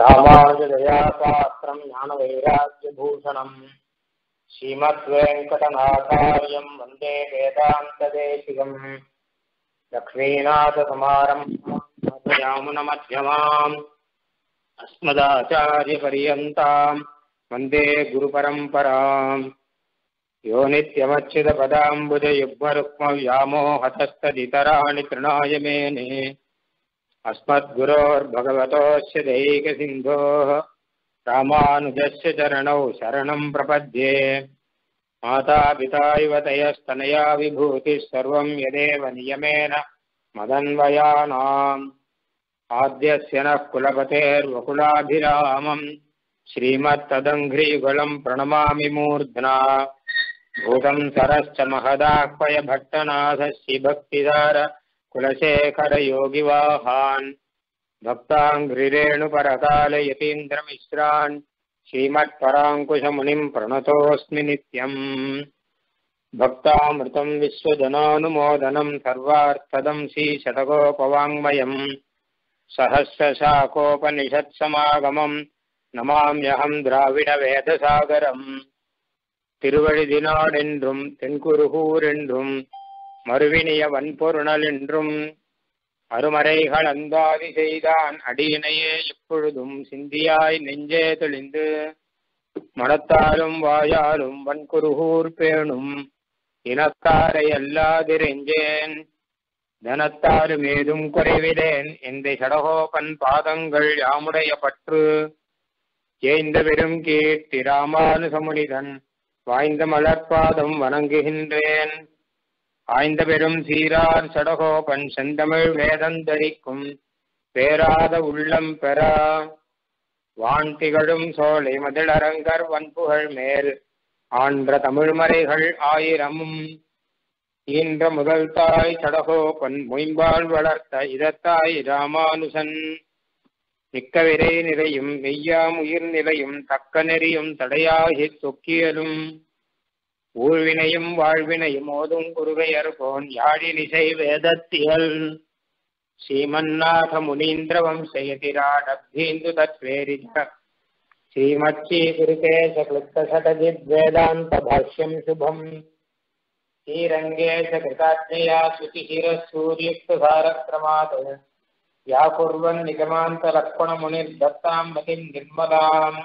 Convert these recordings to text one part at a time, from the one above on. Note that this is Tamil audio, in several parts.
सामानुजदयापात्रम् ज्ञानवैराग्यभूषणम्। श्रीमद्वेङ्कटनाथार्यम् वंदे वेदान्तदेशिकम्। लक्ष्मीनाथसमारम्भामुनमध्यमाम् अस्मदाचार्यपर्यन्ताम् वंदे गुरुपरम्पराम्। यो नित्यमच्युतपदाम्बुजयुग्मरुक्मव्यामोहतस्तदितराणि तृणाय मेने अस्मद्गुरोर्भगवतोऽस्य दैकसिन्धोः रामानुजस्य चरणौ शरणम् प्रपद्ये। मातापिता इव तयस्तनया विभूतिः सर्वम् यदेव नियमेन मदन्वयानाम्। आद्यस्य नः कुलपतेर्वकुलाभिरामम्। श्रीमत्तदङ्घ्रियुगलम् प्रणमामि मूर्ध्ना। भूतम् सरश्च महदाह्वय भट्टनाथः श्रीभक्तिदार कुलशेखरयोगिवाहान् भक्ताङ्घ्रिरेणुपरकालयतीन्द्रमिश्रान् श्रीमत्पराङ्कुशमुनिम् प्रणतोऽस्मि नित्यम् भक्तामृतम् विश्वजनानुमोदनम् सर्वार्थदम् श्रीशतकोपवाङ्मयम् सहस्रशाकोपनिषत्समागमम् நமாமியகம் திராவிட வேதசாகரம் திருவழிதினாடென்றும் தென்குருகூர் என்றும் மறுவினிய வன்பொருணல் என்றும் அருமறைகள் அந்தாதி செய்தான் அடியினையே எப்பொழுதும் சிந்தியாய் நெஞ்சே தெளிந்து மனத்தாலும் வாயாலும் வன்குருகூர் பேணும் இனத்தாரை அல்லாதிரெஞ்சேன் தனத்தாரும் ஏதும் குறைவிலேன் எந்த சடகோபன் பாதங்கள் யாமுடைய பற்று ஏய்ந்த பெரும் கீர்த்தி ராமானுசமுனிதன் வாய்ந்த மலர்பாதம் வணங்குகின்றேன். ஆய்ந்த பெரும் சீரார் சடகோபன் செந்தமிழ் வேதந்தரிக்கும் பேராத உள்ளம் பெறா வான் திகழும் சோலை மதிலரங்கர் வன்புகழ் மேல் ஆன்ற தமிழ்மறைகள் ஆயிரமும் ஈன்ற முதல் தாய் சடகோபன் மொயம்பால் வளர்த்த இதத்தாய் ராமானுசன் மிக்க விரை நிறையும் மெய்யாம் உயிர் நிலையும் தக்க நெறியும் தடையாகி தொக்கியலும் ஊழ்வினையும் வாழ்வினையும் ஓதும் குருகையர் போன் யாழினிசை வேதத்தியல் ஸ்ரீமன்னாத முனீந்திர வம்சயதிராடப்தீந்து தத்வேரித ஸ்ரீமச்சீ குருகேச கிளுப்த சடஜித் வேதாந்த பாஷ்யம் சுபம் श्रीरङ्गेश कृताज्ञया शुचिशिरसूर्युक्तधारक्रमात् व्याकुर्वन् निगमान्तलक्ष्मणमुनिर्दत्ताम् मतिम् निर्मलाम्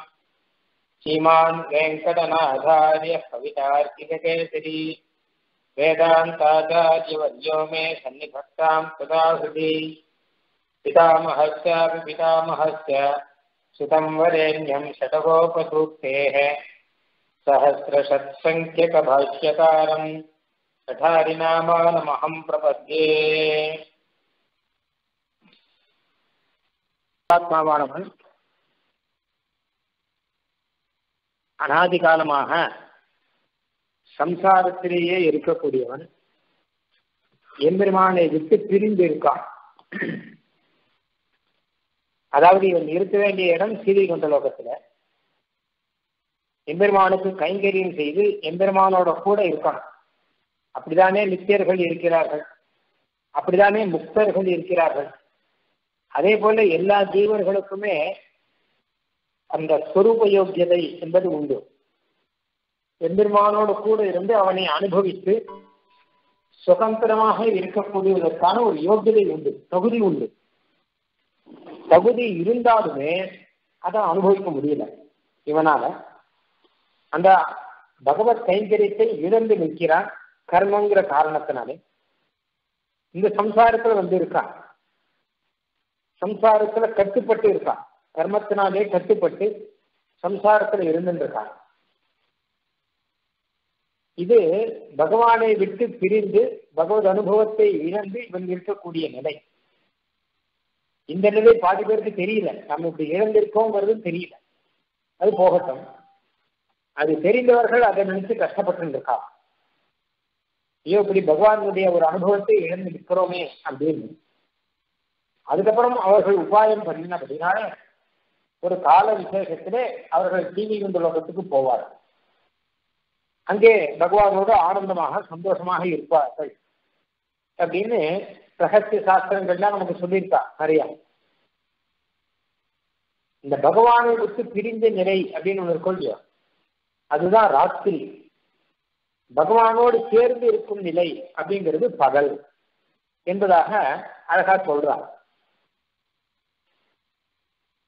श्रीमान् वेङ्कटनाथार्य कवितार्किककेसरी। वेदान्ताचार्यवर्यो मे सन्नीभक्ता पितामह पितामह सुतम वरेण्यम सुतं वरेण्यं प्रपद्ये। आत्मा அனாதி காலமாக சம்சாரத்திலேயே இருக்கக்கூடியவன் எம்பெருமானை விட்டு பிரிந்து இருக்கான். அதாவது இவன் இருக்க வேண்டிய இடம் சீதை கொண்ட லோகத்துல. எம்பெருமானுக்கு கைங்கரியம் செய்து எம்பெருமானோட கூட இருக்கணும் அப்படிதானே நித்தியர்கள் இருக்கிறார்கள். அப்படிதானே முக்தர்கள் இருக்கிறார்கள். அதே போல எல்லா ஜீவர்களுக்குமே அந்த ஸ்வரூப யோக்கியதை என்பது உண்டு. எம்பெருமானோடு கூட இருந்து அவனை அனுபவித்து சுதந்திரமாக இருக்கக்கூடியதற்கான ஒரு யோகியதை உண்டு தகுதி உண்டு. தகுதி இருந்தாலுமே அதை அனுபவிக்க முடியல. இவனால அந்த பகவத் கைங்கரியத்தை இழந்து நிற்கிறான் கர்மங்கிற காரணத்தினாலே. இந்த சம்சாரத்துல வந்து இருக்கான். சம்சாரத்துல கட்டுப்பட்டு இருக்கான். கர்மத்தினாலே கட்டுப்பட்டு சம்சாரத்துல இருந்துருக்காங்க இது பகவானை விட்டு பிரிந்து பகவத் அனுபவத்தை இழந்து இவன் இருக்கக்கூடிய நிலை. இந்த நிலை பாதி பேருக்கு தெரியல. நம்ம இப்படி இழந்திருக்கோங்கிறது தெரியல. அது போகட்டும். அது தெரிந்தவர்கள் அதை நினைச்சு கஷ்டப்பட்டு இருக்கா ஐயோ இப்படி பகவானுடைய ஒரு அனுபவத்தை இழந்து நிற்கிறோமே அப்படின்னு. அதுக்கப்புறம் அவர்கள் உபாயம் பண்ணினபடினால ஒரு கால விசேஷத்திலே அவர்கள் தீனி குண்டு லோகத்துக்கு போவார்கள் அங்கே பகவானோடு ஆனந்தமாக சந்தோஷமாக இருப்பார்கள். அப்படின்னு ரகசிய சாஸ்திரங்கள்லாம் நமக்கு சொல்லியிருக்கா நிறையா. இந்த பகவானை விட்டு பிரிந்த நிலை அப்படின்னு ஒன்று இருக்கும் இல்லையா? அதுதான் ராத்திரி. பகவானோடு சேர்ந்து இருக்கும் நிலை அப்படிங்கிறது பகல் என்பதாக அழகா சொல்றார்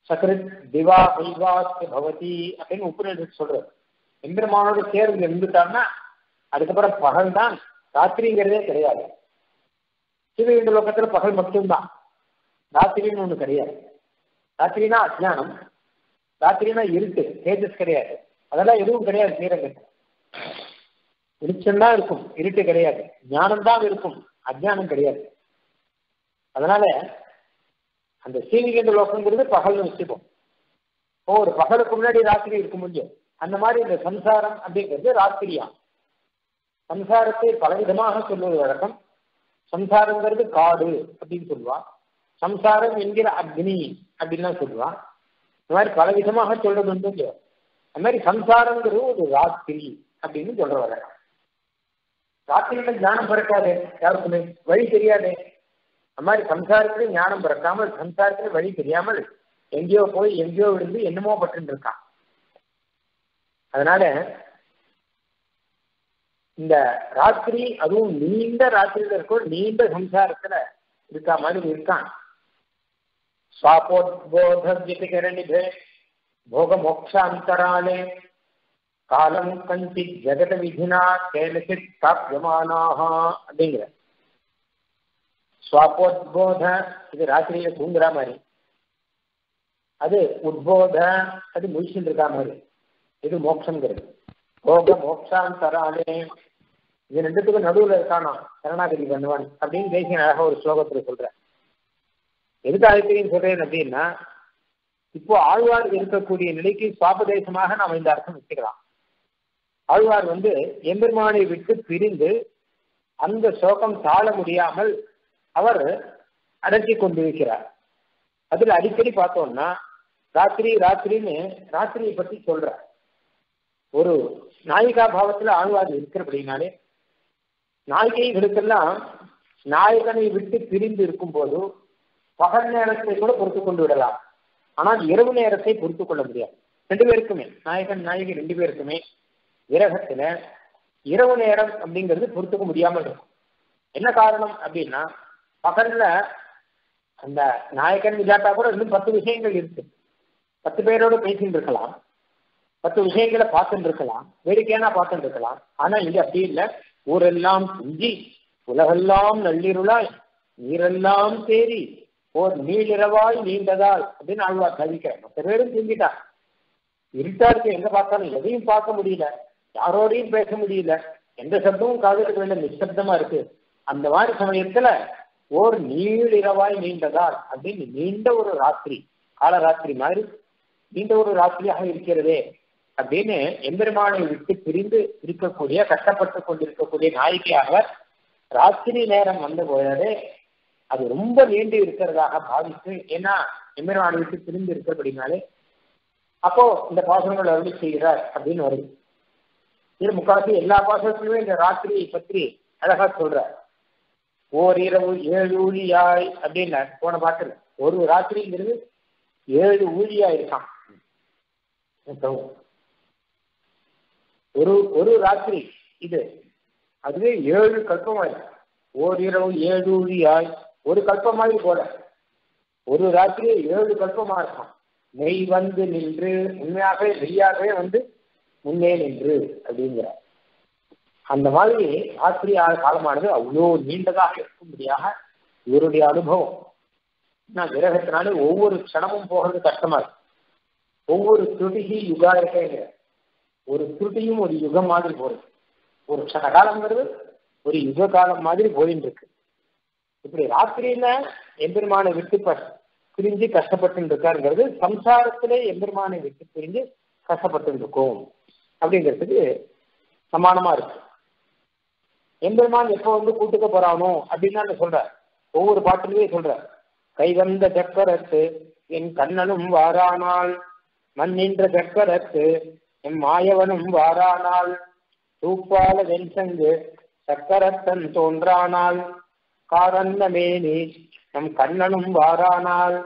சக்ரித் திவா வைவாஸ்து பவதி அப்படின்னு உபநிஷத்து சொல்றது எம்பெருமானோடு சேர்ந்து இருந்துட்டான்னா அதுக்கப்புறம் பகல் தான் ராத்திரிங்கிறதே கிடையாது. சிவகண்ட லோகத்துல பகல் மட்டும்தான். ராத்திரின்னு ஒண்ணு கிடையாது. ராத்திரினா அஜானம் ராத்திரினா இருட்டு தேஜஸ் கிடையாது. அதெல்லாம் எதுவும் கிடையாது ஸ்ரீரங்கத்தில் வெளிச்சம்தான் இருக்கும் இருட்டு கிடையாது. ஞானம் தான் இருக்கும் அஜானம் கிடையாது. அதனால அந்த சீனிகண்ட லோகங்கிறது பகல்னு வச்சுப்போம். ஓ ஒரு பகலுக்கு முன்னாடி ராத்திரி இருக்க முடியும். அந்த மாதிரி இந்த சம்சாரம் அப்படிங்கிறது ராத்திரியா? சம்சாரத்தை பலவிதமாக சொல்வது வழக்கம். சம்சாரங்கிறது காடு அப்படின்னு சொல்லுவான் சம்சாரம் என்கிற அக்னி அப்படின்லாம் சொல்லுவான் இந்த மாதிரி பலவிதமாக சொல்றது உண்டு இல்லையோ? அந்த மாதிரி சம்சாரங்கிறது ஒரு ராத்திரி அப்படின்னு சொல்ற வழக்கம். ராத்திரியில ஞானம் பிறக்காது? யாருக்குமே? வழி தெரியாது? அந்த மாதிரி சம்சாரத்துல ஞானம் பிறக்காமல் சம்சாரத்துல வழி தெரியாமல் எங்கேயோ போய் எங்கேயோ விழுந்து என்னமோ பட்டு இருக்கான். அதனால இந்த ராத்திரி அதுவும் நீண்ட ராத்திரியில இருக்கும் நீண்ட சம்சாரத்துல இருக்கா மாதிரி இருக்கான். சுவாபோத்போதிகரணிபே போக மோக்ஷாந்தராலே காலம் கஞ்சி ஜெகத விதினா கேலசித் காப்பியமானாக அப்படிங்கிற சுவாபோத்போத இது ராத்திரியில தூங்குற மாதிரி. அது உத்போத அது முழிச்சுட்டு இருக்கா மாதிரி. இது மோட்சங்கிறது போக மோக்ஷாந்தராலே இது ரெண்டுத்துக்கும் நடுவில் இருக்கானா? சரணாகதி பண்ணுவான். அப்படின்னு தேசிய அழகா ஒரு ஸ்லோகத்துல சொல்றேன் எதுக்காக தெரியும் சொல்றேன் அப்படின்னா இப்போ ஆழ்வார் இருக்கக்கூடிய நிலைக்கு சுவாபதேசமாக நாம் இந்த அர்த்தம் வச்சுக்கலாம் ஆழ்வார் வந்து எம்பெருமானை விட்டு பிரிந்து அந்த சோகம் தாழ முடியாமல் அவர் அடக்கி கொண்டிருக்கிறார். அதுல அடிக்கடி பார்த்தோம்னா ராத்திரி ராத்திரின்னு ராத்திரியை பற்றி சொல்றார். ஒரு நாயிகா பாவத்துல ஆழ்வார் இருக்கிறபடினாலே நாயிகைகளுக்கெல்லாம் நாயகனை விட்டு பிரிந்து இருக்கும் போது பகல் நேரத்தை கூட பொறுத்து கொண்டு விடலாம். ஆனால் இரவு நேரத்தை பொறுத்து கொள்ள முடியாது. ரெண்டு பேருக்குமே நாயகன் நாயகி ரெண்டு பேருக்குமே விரகத்துல இரவு நேரம் அப்படிங்கிறது பொறுத்துக்க முடியாமல் இருக்கும். என்ன காரணம் அப்படின்னா பகல்ல அந்த நாயகன் விஜாட்டா கூட இன்னும் பத்து விஷயங்கள் இருக்கு. பத்து பேரோட பேசிட்டு இருக்கலாம் பத்து விஷயங்களை பார்த்துட்டு இருக்கலாம் வேடிக்கையான பார்த்துட்டு இருக்கலாம் ஆனா இங்க அப்படி இல்லை. ஊரெல்லாம் துஞ்சி உலகெல்லாம் நள்ளிருளாய் நீரெல்லாம் தேறி ஓர் நீளிரவாய் நீண்டதால் அப்படின்னு ஆழ்வார் கவிக்கிறேன் மற்ற பேரும் தூங்கிட்டான் இருட்டா இருக்கு எங்க பார்த்தாலும் எதையும் பார்க்க முடியல. யாரோடையும் பேச முடியல. எந்த சப்தமும் காதலுக்கு வேண்டிய நிசப்தமா இருக்கு. அந்த மாதிரி சமயத்துல ஓர் நீளிரவாய் நீண்டதால் அப்படின்னு நீண்ட ஒரு ராத்திரி காலராத்திரி மாதிரி நீண்ட ஒரு ராத்திரியாக இருக்கிறதே அப்படின்னு எம்பெருமானை விட்டு பிரிந்து இருக்கக்கூடிய கஷ்டப்பட்டு கொண்டிருக்கக்கூடிய நாயகியாக ராத்திரி நேரம் வந்த போதே அது ரொம்ப நீண்டு இருக்கிறதாக பாவித்து ஏன்னா எம்பெருமானை விட்டு பிரிந்து இருக்கிறபடினாலே அப்போ இந்த பாசனங்கள் அருளி செய்கிறார் அப்படின்னு வருது இது முக்காலத்து எல்லா பாசனத்திலுமே இந்த ராத்திரியை பற்றி அழகா சொல்றார். ஓரிரவு ஏழு ஊழியாய் அப்படின்னார். போன பாட்டுல ஒரு ராத்திரிங்கிறது ஏழு ஊழியா இருக்கான் ஒரு ஒரு ராத்திரி இது. அதுவே ஏழு கல்பமாய் ஓரிரவு ஏழு ஊழியாய். ஒரு கல்பம் போல. ஒரு ராத்திரி ஏழு கல்பமா இருக்கும். நெய் வந்து நின்று உண்மையாகவே நெய்யாகவே வந்து முன்னே நின்று அப்படிங்கிற அந்த மாதிரி ராத்திரி காலமானது அவ்வளோ நீண்டதாக இருக்கும்படியாக இவருடைய அனுபவம். நான் விரகத்தினாலே ஒவ்வொரு க்ஷணமும் போகிறது கஷ்டமா இருக்கு. ஒவ்வொரு துருட்டி இருக்கேங்கிற ஒரு துருட்டியும் ஒரு யுகம் மாதிரி போறது. ஒரு க்ஷண காலங்கிறது ஒரு யுக காலம் மாதிரி போயின்னு இருக்கு இப்படி ராத்திரியில எம்பெருமானை விட்டு பிரிஞ்சு கஷ்டப்பட்டு இருக்காருங்கிறது சம்சாரத்திலே எம்பெருமானை விட்டு பிரிஞ்சு கஷ்டப்பட்டு இருக்கும் அப்படிங்கிறதுக்கு சமானமா இருக்கு. எம்பெருமான் எப்போ வந்து கூட்டுக்க போறானோ அப்படின்னு சொல்ற ஒவ்வொரு பாட்டிலுமே சொல்ற கைவந்த சக்கரத்து என் கண்ணனும் வாரானால் மண்ணின்ற சக்கரத்து என் மாயவனும் வாரானால் தூப்பால வெண்சங்கு சக்கரத்தன் தோன்றானால் காரந்த மேனி நம் கண்ணனும் வாரானால்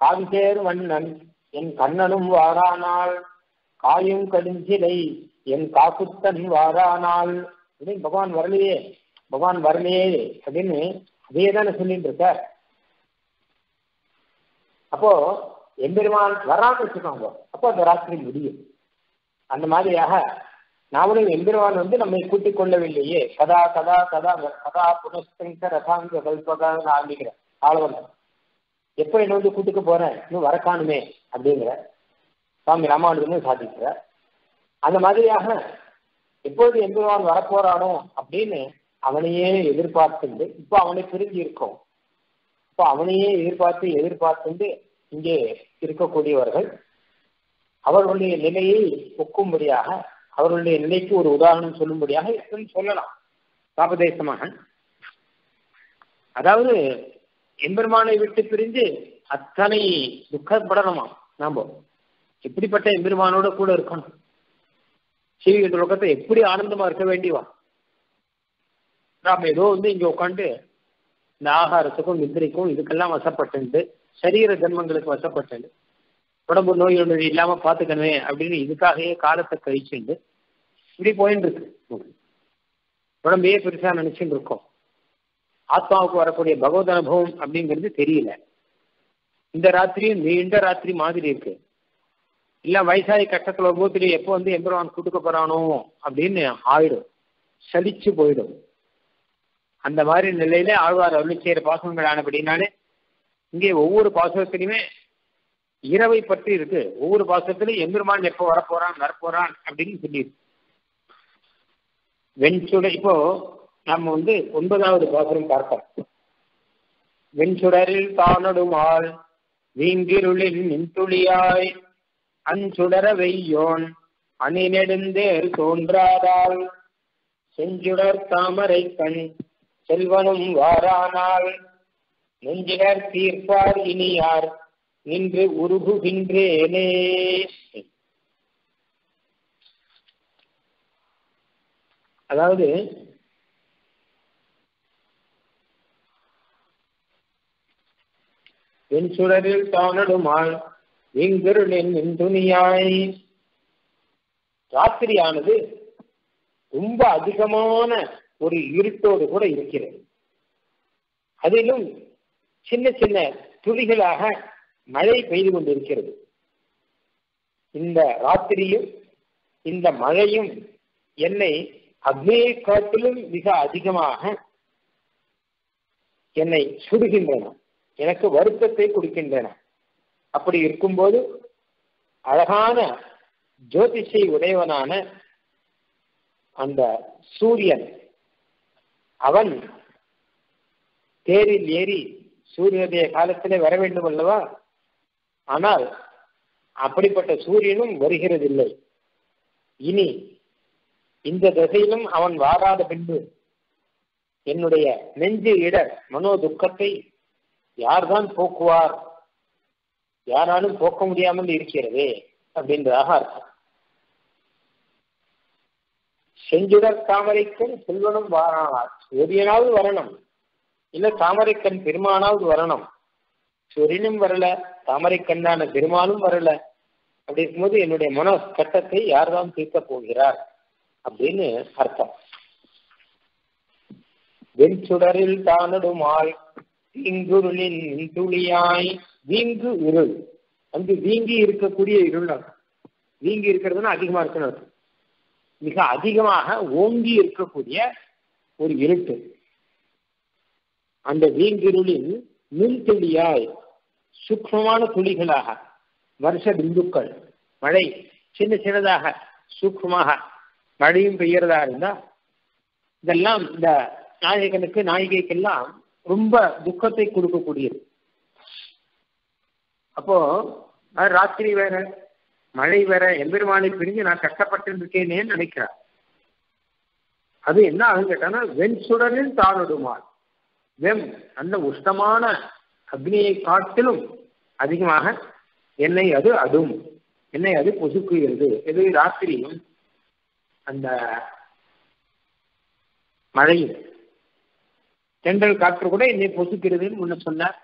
காவிசேர் வண்ணன் என் கண்ணனும் வாரானால் காயும் கடுஞ்சிலை என் காக்குத்தன் வாரானால் அப்படின்னு பகவான் வரலையே பகவான் வரலையே அப்படின்னு அதே தானே சொல்லிட்டு இருக்க அப்போ எம்பெருமான் வரான்னு வச்சுக்கோங்க. அப்போ அந்த ராத்திரி முடியும். அந்த மாதிரியாக நாமளும் எம்பெருமான் வந்து நம்மை கூட்டிக் கொள்ளவில்லையே. கதா கதா கதா கதா புனஸ்தங்க ரசாங்க கல்பகான்னு ஆரம்பிக்கிற ஆளவன் எப்போ என்ன வந்து கூட்டுக்கு போறேன்? இன்னும் வரக்கானுமே அப்படிங்கிற. சுவாமி ராமானுஜனும் சாதிக்கிற அந்த மாதிரியாக எப்பொழுது எம்பெருமான் வரப்போறானோ அப்படின்னு அவனையே எதிர்பார்த்துண்டு இப்போ அவனை பிரிஞ்சு இருக்கோம். இப்போ அவனையே எதிர்பார்த்து எதிர்பார்த்துண்டு இங்கே இருக்கக்கூடியவர்கள் அவர்களுடைய நிலையை ஒக்கும்படியாக அவர்களுடைய நிலைக்கு ஒரு உதாரணம் சொல்லும்படியாக சொல்லலாம். சாபதேசமாக அதாவது எம்பெருமானை விட்டு பிரிஞ்சு அத்தனை துக்கப்படணுமா நாம எப்படிப்பட்ட எம்பெருமானோட கூட இருக்கணும்? சீவிக உலகத்தை எப்படி ஆனந்தமா இருக்க வேண்டியவா நாம ஏதோ வந்து இங்க உட்காந்து இந்த ஆகாரத்துக்கும் நித்திரைக்கும் இதுக்கெல்லாம் வசப்பட்டு சரீர ஜன்மங்களுக்கு வசப்பட்டு உடம்பு நோய் ஒன்று இல்லாம பாத்துக்கணுமே அப்படின்னு இதுக்காகவே காலத்தை கழிச்சுண்டு. இப்படி போயின்னு இருக்கு உடம்பையே பெருசா நினைச்சுட்டு இருக்கோம். ஆத்மாவுக்கு வரக்கூடிய பகவத் அனுபவம் அப்படிங்கிறது தெரியல. இந்த ராத்திரியும் நீண்ட ராத்திரி மாதிரி இருக்கு. இல்ல வயசாகி கட்டத்தில் ஒவ்வொருத்தரையும் எப்போ வந்து எம்பெருமான் கூட்டுக்க போறானோ அப்படின்னு ஆயிடும். சலிச்சு போயிடும். அந்த மாதிரி நிலையில ஆழ்வார் அருள் செய்யற பாசனங்கள் ஆனபடினாலே இங்கே ஒவ்வொரு பாசனத்திலுமே இரவை பற்றி இருக்கு. ஒவ்வொரு பாசனத்திலும் எம்பெருமான் எப்போ வரப்போறான் வரப்போறான் அப்படின்னு சொல்லியிருக்கு. வெண்சுடர் இப்போ நம்ம வந்து ஒன்பதாவது பாசுரம் பார்ப்போம். வெண்சுடரில் தானடுமாள் வீங்கிருளில் நின்துளியாய் அஞ்சுடர வெய்யோன் அணி நெடுந்தேர் தோன்றாதால் செஞ்சுடர் தாமரை கண் செல்வனும் வாரானால் நெஞ்சினர் தீர்ப்பார் இனியார் நின்று உருகுகின்றேனே. அதாவது என் சுடரில் தானடுமாள் இங்கிருளின் துணியாய் ராத்திரியானது ரொம்ப அதிகமான ஒரு இருட்டோடு கூட இருக்கிறது. அதிலும் சின்ன சின்ன துளிகளாக மழை பெய்து கொண்டிருக்கிறது. இந்த ராத்திரியும் இந்த மழையும் என்னை அக்னியை காட்டிலும் மிக அதிகமாக என்னை சுடுகின்றன. எனக்கு வருத்தத்தை கொடுக்கின்றன. அப்படி இருக்கும்போது அழகான ஜோதிஷை உடையவனான அந்த சூரியன் அவன் தேரில் ஏறி சூரியோதய காலத்திலே வர வேண்டும் அல்லவா? ஆனால் அப்படிப்பட்ட சூரியனும் வருகிறதில்லை. இனி இந்த திசையிலும் அவன் வாராத பின்பு என்னுடைய நெஞ்சு இடர் மனோ துக்கத்தை யார்தான் போக்குவார்? யாராலும் போக்க முடியாமல் இருக்கிறதே அப்படின்றதாக அர்த்தம். செஞ்சுடர் தாமரைக்கன் செல்வனும் வாரானார். சூரியனாவது வரணும். இல்ல தாமரைக்கண் பெருமானாவது வரணும். சூரியனும் வரல தாமரைக்கண்ணான பெருமானும் வரல. அப்படி இருக்கும்போது என்னுடைய மன கட்டத்தை யார்தான் தீர்க்க போகிறார் அப்படின்னு அர்த்தம். வெண்சுடரில் ஆள் தீங்குருளின் துளியாய் வீங்கு இருள். அங்கு வீங்கி இருக்கக்கூடிய இருள் வீங்கி இருக்கிறதுனா அதிகமா இருக்கணும் மிக அதிகமாக ஓங்கி இருக்கக்கூடிய ஒரு இருட்டு. அந்த வீங்கிருளின் மின்துளியாய் சூக்மமான துளிகளாக வருஷ பிந்துக்கள் மழை சின்ன சின்னதாக சூக்மமாக மழையும் பெய்யறதா இருந்தா இதெல்லாம் இந்த நாயகனுக்கு நாயகிக்கெல்லாம் ரொம்ப துக்கத்தை கொடுக்கக்கூடியது. அப்போ ராத்திரி வேற மழை வேற எம்பெருமானை பிரிஞ்சு நான் கஷ்டப்பட்டு இருக்கேனேன்னு நினைக்கிறார். அது என்ன ஆகும் கேட்டானா வெண் சுடரில் தாழ்டுமாள் வெம் அந்த உஷ்ணமான அக்னியை காட்டிலும் அதிகமாக என்னை அது அடும். என்னை அது பொசுக்குகிறது. எது ராத்திரியும் அந்த மழையும் தென்றல் காற்று கூட என்னை பொசுக்கிறதுன்னு முன்ன சொன்னார்.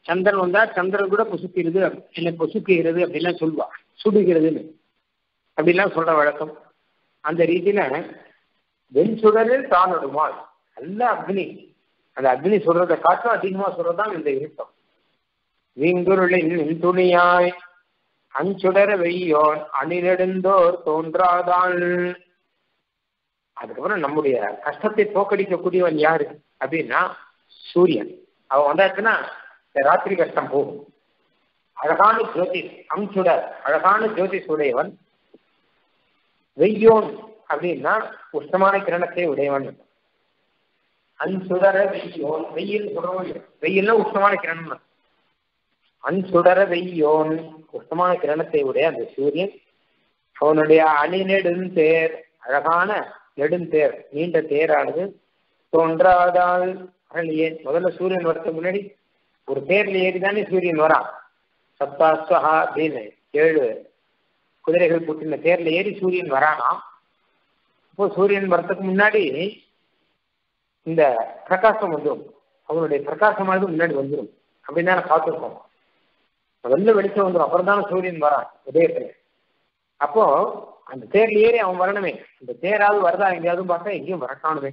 சந்திரன் வந்தா சந்திரன் கூட பொசுக்கிறது என்னை பொசுக்குகிறது அப்படிலாம் சொல்லுவா. சுடுகிறதுன்னு. அப்படிலாம் சொல்ற வழக்கம். அந்த ரீதியில வெண் சுடரில் தான் நல்ல அக்னி. அந்த அக்னி சொல்றத காற்றும் அதிகமா சொல்றதுதான் இந்த இருக்கம் வீங்குருளின் துணியாய் அஞ்சுடர வெய்யோன் அணிலெடுந்தோர் தோன்றாதான் அதுக்கப்புறம் நம்முடைய கஷ்டத்தை போக்கடிக்கக்கூடியவன் யாரு? அப்படின்னா சூரியன். அவன் வந்தாச்சுன்னா இந்த ராத்திரி கஷ்டம் போகும் அழகான ஜோதிஷ் அம்சுடர் அழகான ஜோதிஷ் உடையவன். வெய்யோன் அப்படின்னா உஷ்ணமான கிரணத்தை உடையவன். அன்சுடர வெய்யோன் வெயில் வெயில்னா உஷ்ணமான கிரணம் அன்சுடர வெய்யோன் உஷ்ணமான கிரணத்தை உடைய அந்த சூரியன். அவனுடைய அணி நெடுந்தேர் அழகான நெடுந்தேர் நீண்ட தேரானது. தோன்றாதால் அகலியே முதல்ல சூரியன் வரத்துக்கு முன்னாடி ஒரு தேர்ல ஏறிதானே சூரியன் வரான் சப்தா சப்தாஸ்வஹா அப்படின்னு ஏழு குதிரைகள் புட்டின தேர்ல ஏறி சூரியன் வரானா? இப்போ சூரியன் வரத்துக்கு முன்னாடி இந்த பிரகாசம் வந்துடும் அவனுடைய பிரகாசமானது முன்னாடி வந்துடும் அப்படின்னு தான் பார்த்துருக்கோம். முதல்ல வெளிச்சம் வந்துடும் அப்புறம் தானே சூரியன் வரான் உதயத்துல. அப்போ அந்த தேர்ல ஏறி அவன் வரணுமே. அந்த தேராவது வருதா? எங்கேயாவது பார்த்தா எங்கேயும் வரக்கானுமே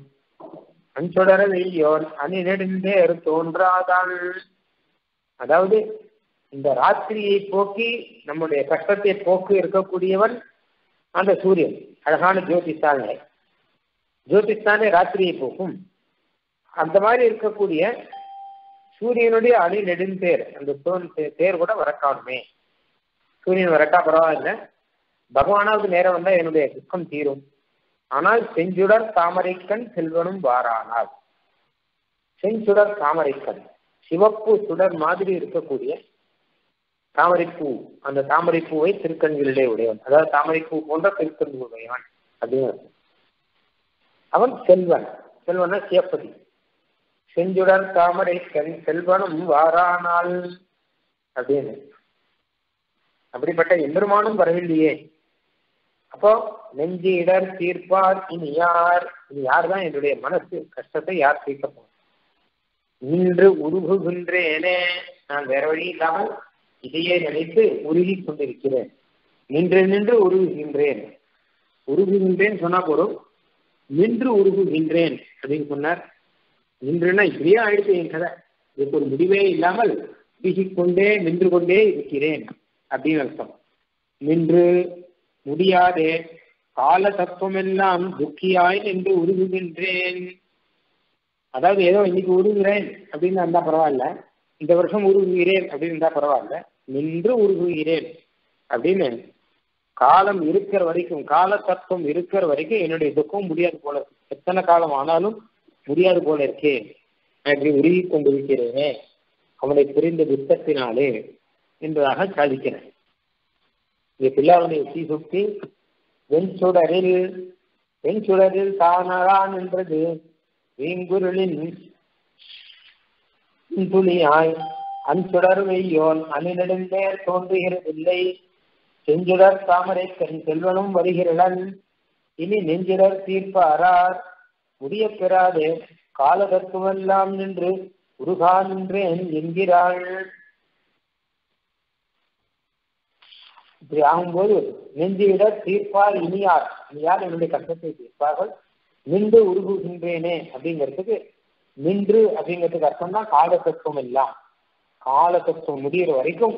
அஞ்சொடர வெய்யோன் அணி நெடுந்தேர் தோன்றாதான் அதாவது இந்த ராத்திரியை போக்கி நம்முடைய கஷ்டத்தை போக்கு இருக்கக்கூடியவன் அந்த சூரியன் அழகான ஜோதிஷாலே ஜோதிஷ்தானே ராத்திரியை போக்கும். அந்த மாதிரி இருக்கக்கூடிய சூரியனுடைய அணி நெடுந்தேர் அந்த தோன் தேர் கூட வரக்காணுமே. சூரியன் வரட்டா பரவாயில்ல. பகவானாவுக்கு நேரம் வந்தா என்னுடைய துக்கம் தீரும். ஆனால் செஞ்சுடர் தாமரைக்கண் செல்வனும் வாரானார். செஞ்சுடர் தாமரைக்கண். சிவப்பு சுடர் மாதிரி இருக்கக்கூடிய தாமரைப்பூ. அந்த தாமரைப்பூவை திருக்கண்களிலே உடையவன். அதாவது தாமரைப்பூ போன்ற திருக்கண்கள் உடையவன் அப்படின்னு அவன் செல்வன். செல்வன சிவப்பதி செஞ்சுடர் தாமரை கண் செல்வனும் வாரானால் அப்படின்னு. அப்படிப்பட்ட எம்பெருமானும் வரவில்லையே அப்போ நெஞ்சு இடர் தீர்ப்பார் இனி யார்? இனி யார் தான் என்னுடைய மனசு? கஷ்டத்தை யார் தீர்க்க போகும் நின்று உருகுகின்றேனே. நான் வேற வழி இல்லாமல் இதையே நினைத்து உருகி கொண்டிருக்கிறேன். நின்று நின்று உருகுகின்றேன். உருகுகின்றேன் சொன்னா போதும். நின்று உருகுகின்றேன் அப்படின்னு சொன்னார். நின்றுனா இப்படியே ஆயிடுச்சு என் கதை. இதுக்கு ஒரு முடிவே இல்லாமல் வீசிக்கொண்டே நின்று கொண்டே இருக்கிறேன் அப்படின்னு அர்த்தம். நின்று முடியாதே. கால தத்துவமெல்லாம் துக்கியாய் நின்று உருகுகின்றேன். அதாவது ஏதோ இன்னைக்கு உருகுகிறேன் அப்படின்னு இருந்தா பரவாயில்ல. இந்த வருஷம் உருகுகிறேன் அப்படின்னு இருந்தா பரவாயில்ல. நின்று உருகுகிறேன் அப்படின்னு காலம் இருக்கிற வரைக்கும் கால தத்துவம் இருக்கிற வரைக்கும் என்னுடைய துக்கம் முடியாது போல எத்தனை காலம் ஆனாலும் முடியாது போல இருக்கே. நான் உருகி கொண்டிருக்கிறேனே. அவனை புரிந்த திட்டத்தினாலே என்பதாக சாதிக்கிறேன். இது பிள்ளாவுடைய சீசுக்தி வெண்சுடரில் வெண்சுடரில் தானரான் என்றது. வீங்குருளின் துளியாய் அன்சுடர் வெய்யோன் அணிநெடுந்தேர் தோன்றுகிறதில்லை. செஞ்சுடர் தாமரை கண் செல்வனும் வருகிறளன் இனி நெஞ்சுடர் தீர்ப்பாரார். முடிய பெறாதே. காலதத்துவெல்லாம் நின்று உருகா நின்றேன் என்கிறாள். இப்படி ஆகும்போது நெஞ்சுவிட தீர்ப்பார் இனியார். இனியார் என்னுடைய கஷ்டத்தை தீர்ப்பார்கள். நின்று உருகுகின்றேனே அப்படிங்கிறதுக்கு நின்று அப்படிங்கிறதுக்கு அர்த்தம் தான் கால தத்துவம் எல்லாம் கால தத்துவம் முடிகிற வரைக்கும்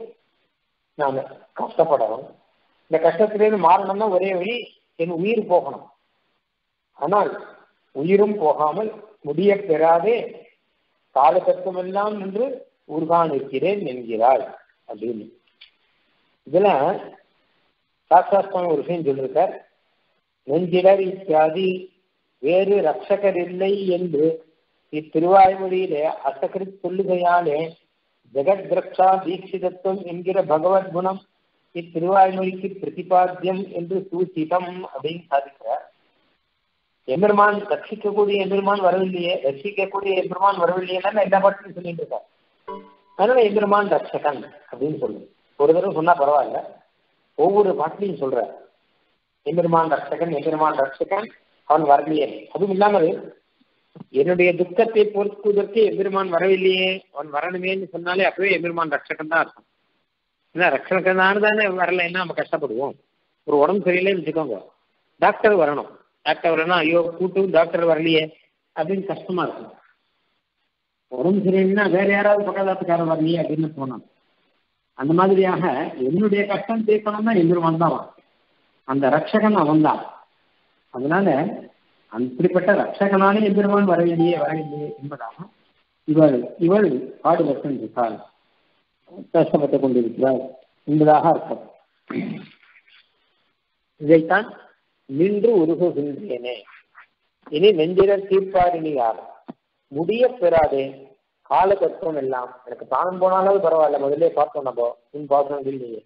நான் கஷ்டப்படணும். இந்த கஷ்டத்திலேருந்து மாறணும்னா ஒரே வழி என் உயிர் போகணும். ஆனால் உயிரும் போகாமல் முடிய பெறாதே கால தத்துவம் எல்லாம் நின்று உருகான் இருக்கிறேன் என்கிறாள் அப்படின்னு. இதுல சாஸ்திராஸ்தான ஒரு விஷயம் சொல்லியிருக்கார் நெஞ்சிடர் இத்தியாதி வேறு ரட்சகர் இல்லை என்று இத்திருவாய்மொழியிலே அசகரித் சொல்லுகையாலே ஜெகத் திரக்ஷா தீட்சிதத்துவம் என்கிற பகவத் குணம் இத்திருவாய்மொழிக்கு பிரதிபாத்தியம் என்று சூச்சிதம் அப்படின்னு சாதிக்கிறார். எம்பெருமான் ரட்சிக்கக்கூடிய எம்பெருமான் வரவில்லையே ரட்சிக்கக்கூடிய எம்பெருமான் வரவில்லையேன்னு எல்லா பாட்டிலும் சொல்லிட்டு இருக்கார் அதனால எம்பெருமான் ரட்சகன் அப்படின்னு சொல்லுங்க ஒரு தடவை சொன்னா பரவாயில்ல. ஒவ்வொரு பாட்டிலையும் சொல்ற எம்பெருமான் ரட்சகன் எம்பெருமான் ரட்சகன் அவன் வரலையே அதுவும் இல்லாமல் என்னுடைய துக்கத்தை பொறுத்துவதற்கு எம்பெருமான் வரவில்லையே. அவன் வரணுமேன்னு சொன்னாலே அப்பவே எம்பெருமான் ரட்சகன் தான் இருக்கும். ஏன்னா ரட்சகனானு தானே வரலைன்னா நம்ம கஷ்டப்படுவோம்? ஒரு உடம்பு சரியில்லைன்னு வச்சுக்கோங்க. டாக்டர் வரணும். டாக்டர் வரணும் ஐயோ கூட்டு டாக்டர் வரலையே அப்படின்னு கஷ்டமா இருக்கும். உடம்பு சரியில்லைன்னா வேற யாராவது பக்கத்தாத்துக்காரன் வரலையே அப்படின்னு தோணும். அந்த மாதிரியாக என்னுடைய கஷ்டம் தீர்க்கணும்னா எம்பெருமான் தான் அந்த ரட்சகன் அவன் தான். அதனால அப்படிப்பட்ட ரட்சகனாலே எம்பெருமான் வரவில்லையே வரவில்லையே என்பதாக இவள் இவள் பாடுபட்டிருக்காள் கஷ்டப்பட்டுக் கொண்டிருக்கிறாள் என்பதாக அர்த்தம். இதைத்தான் நின்று உருகுகின்றேனே. இனி நெஞ்சிடர் தீர்ப்பாரினியார் முடிய பெறாதே. கால தத்துவம் எல்லாம். எனக்கு தானம் போனாலும் பரவாயில்ல. முதல்ல பார்த்தோம் நம்ம. உன் பாசனம் இல்லையே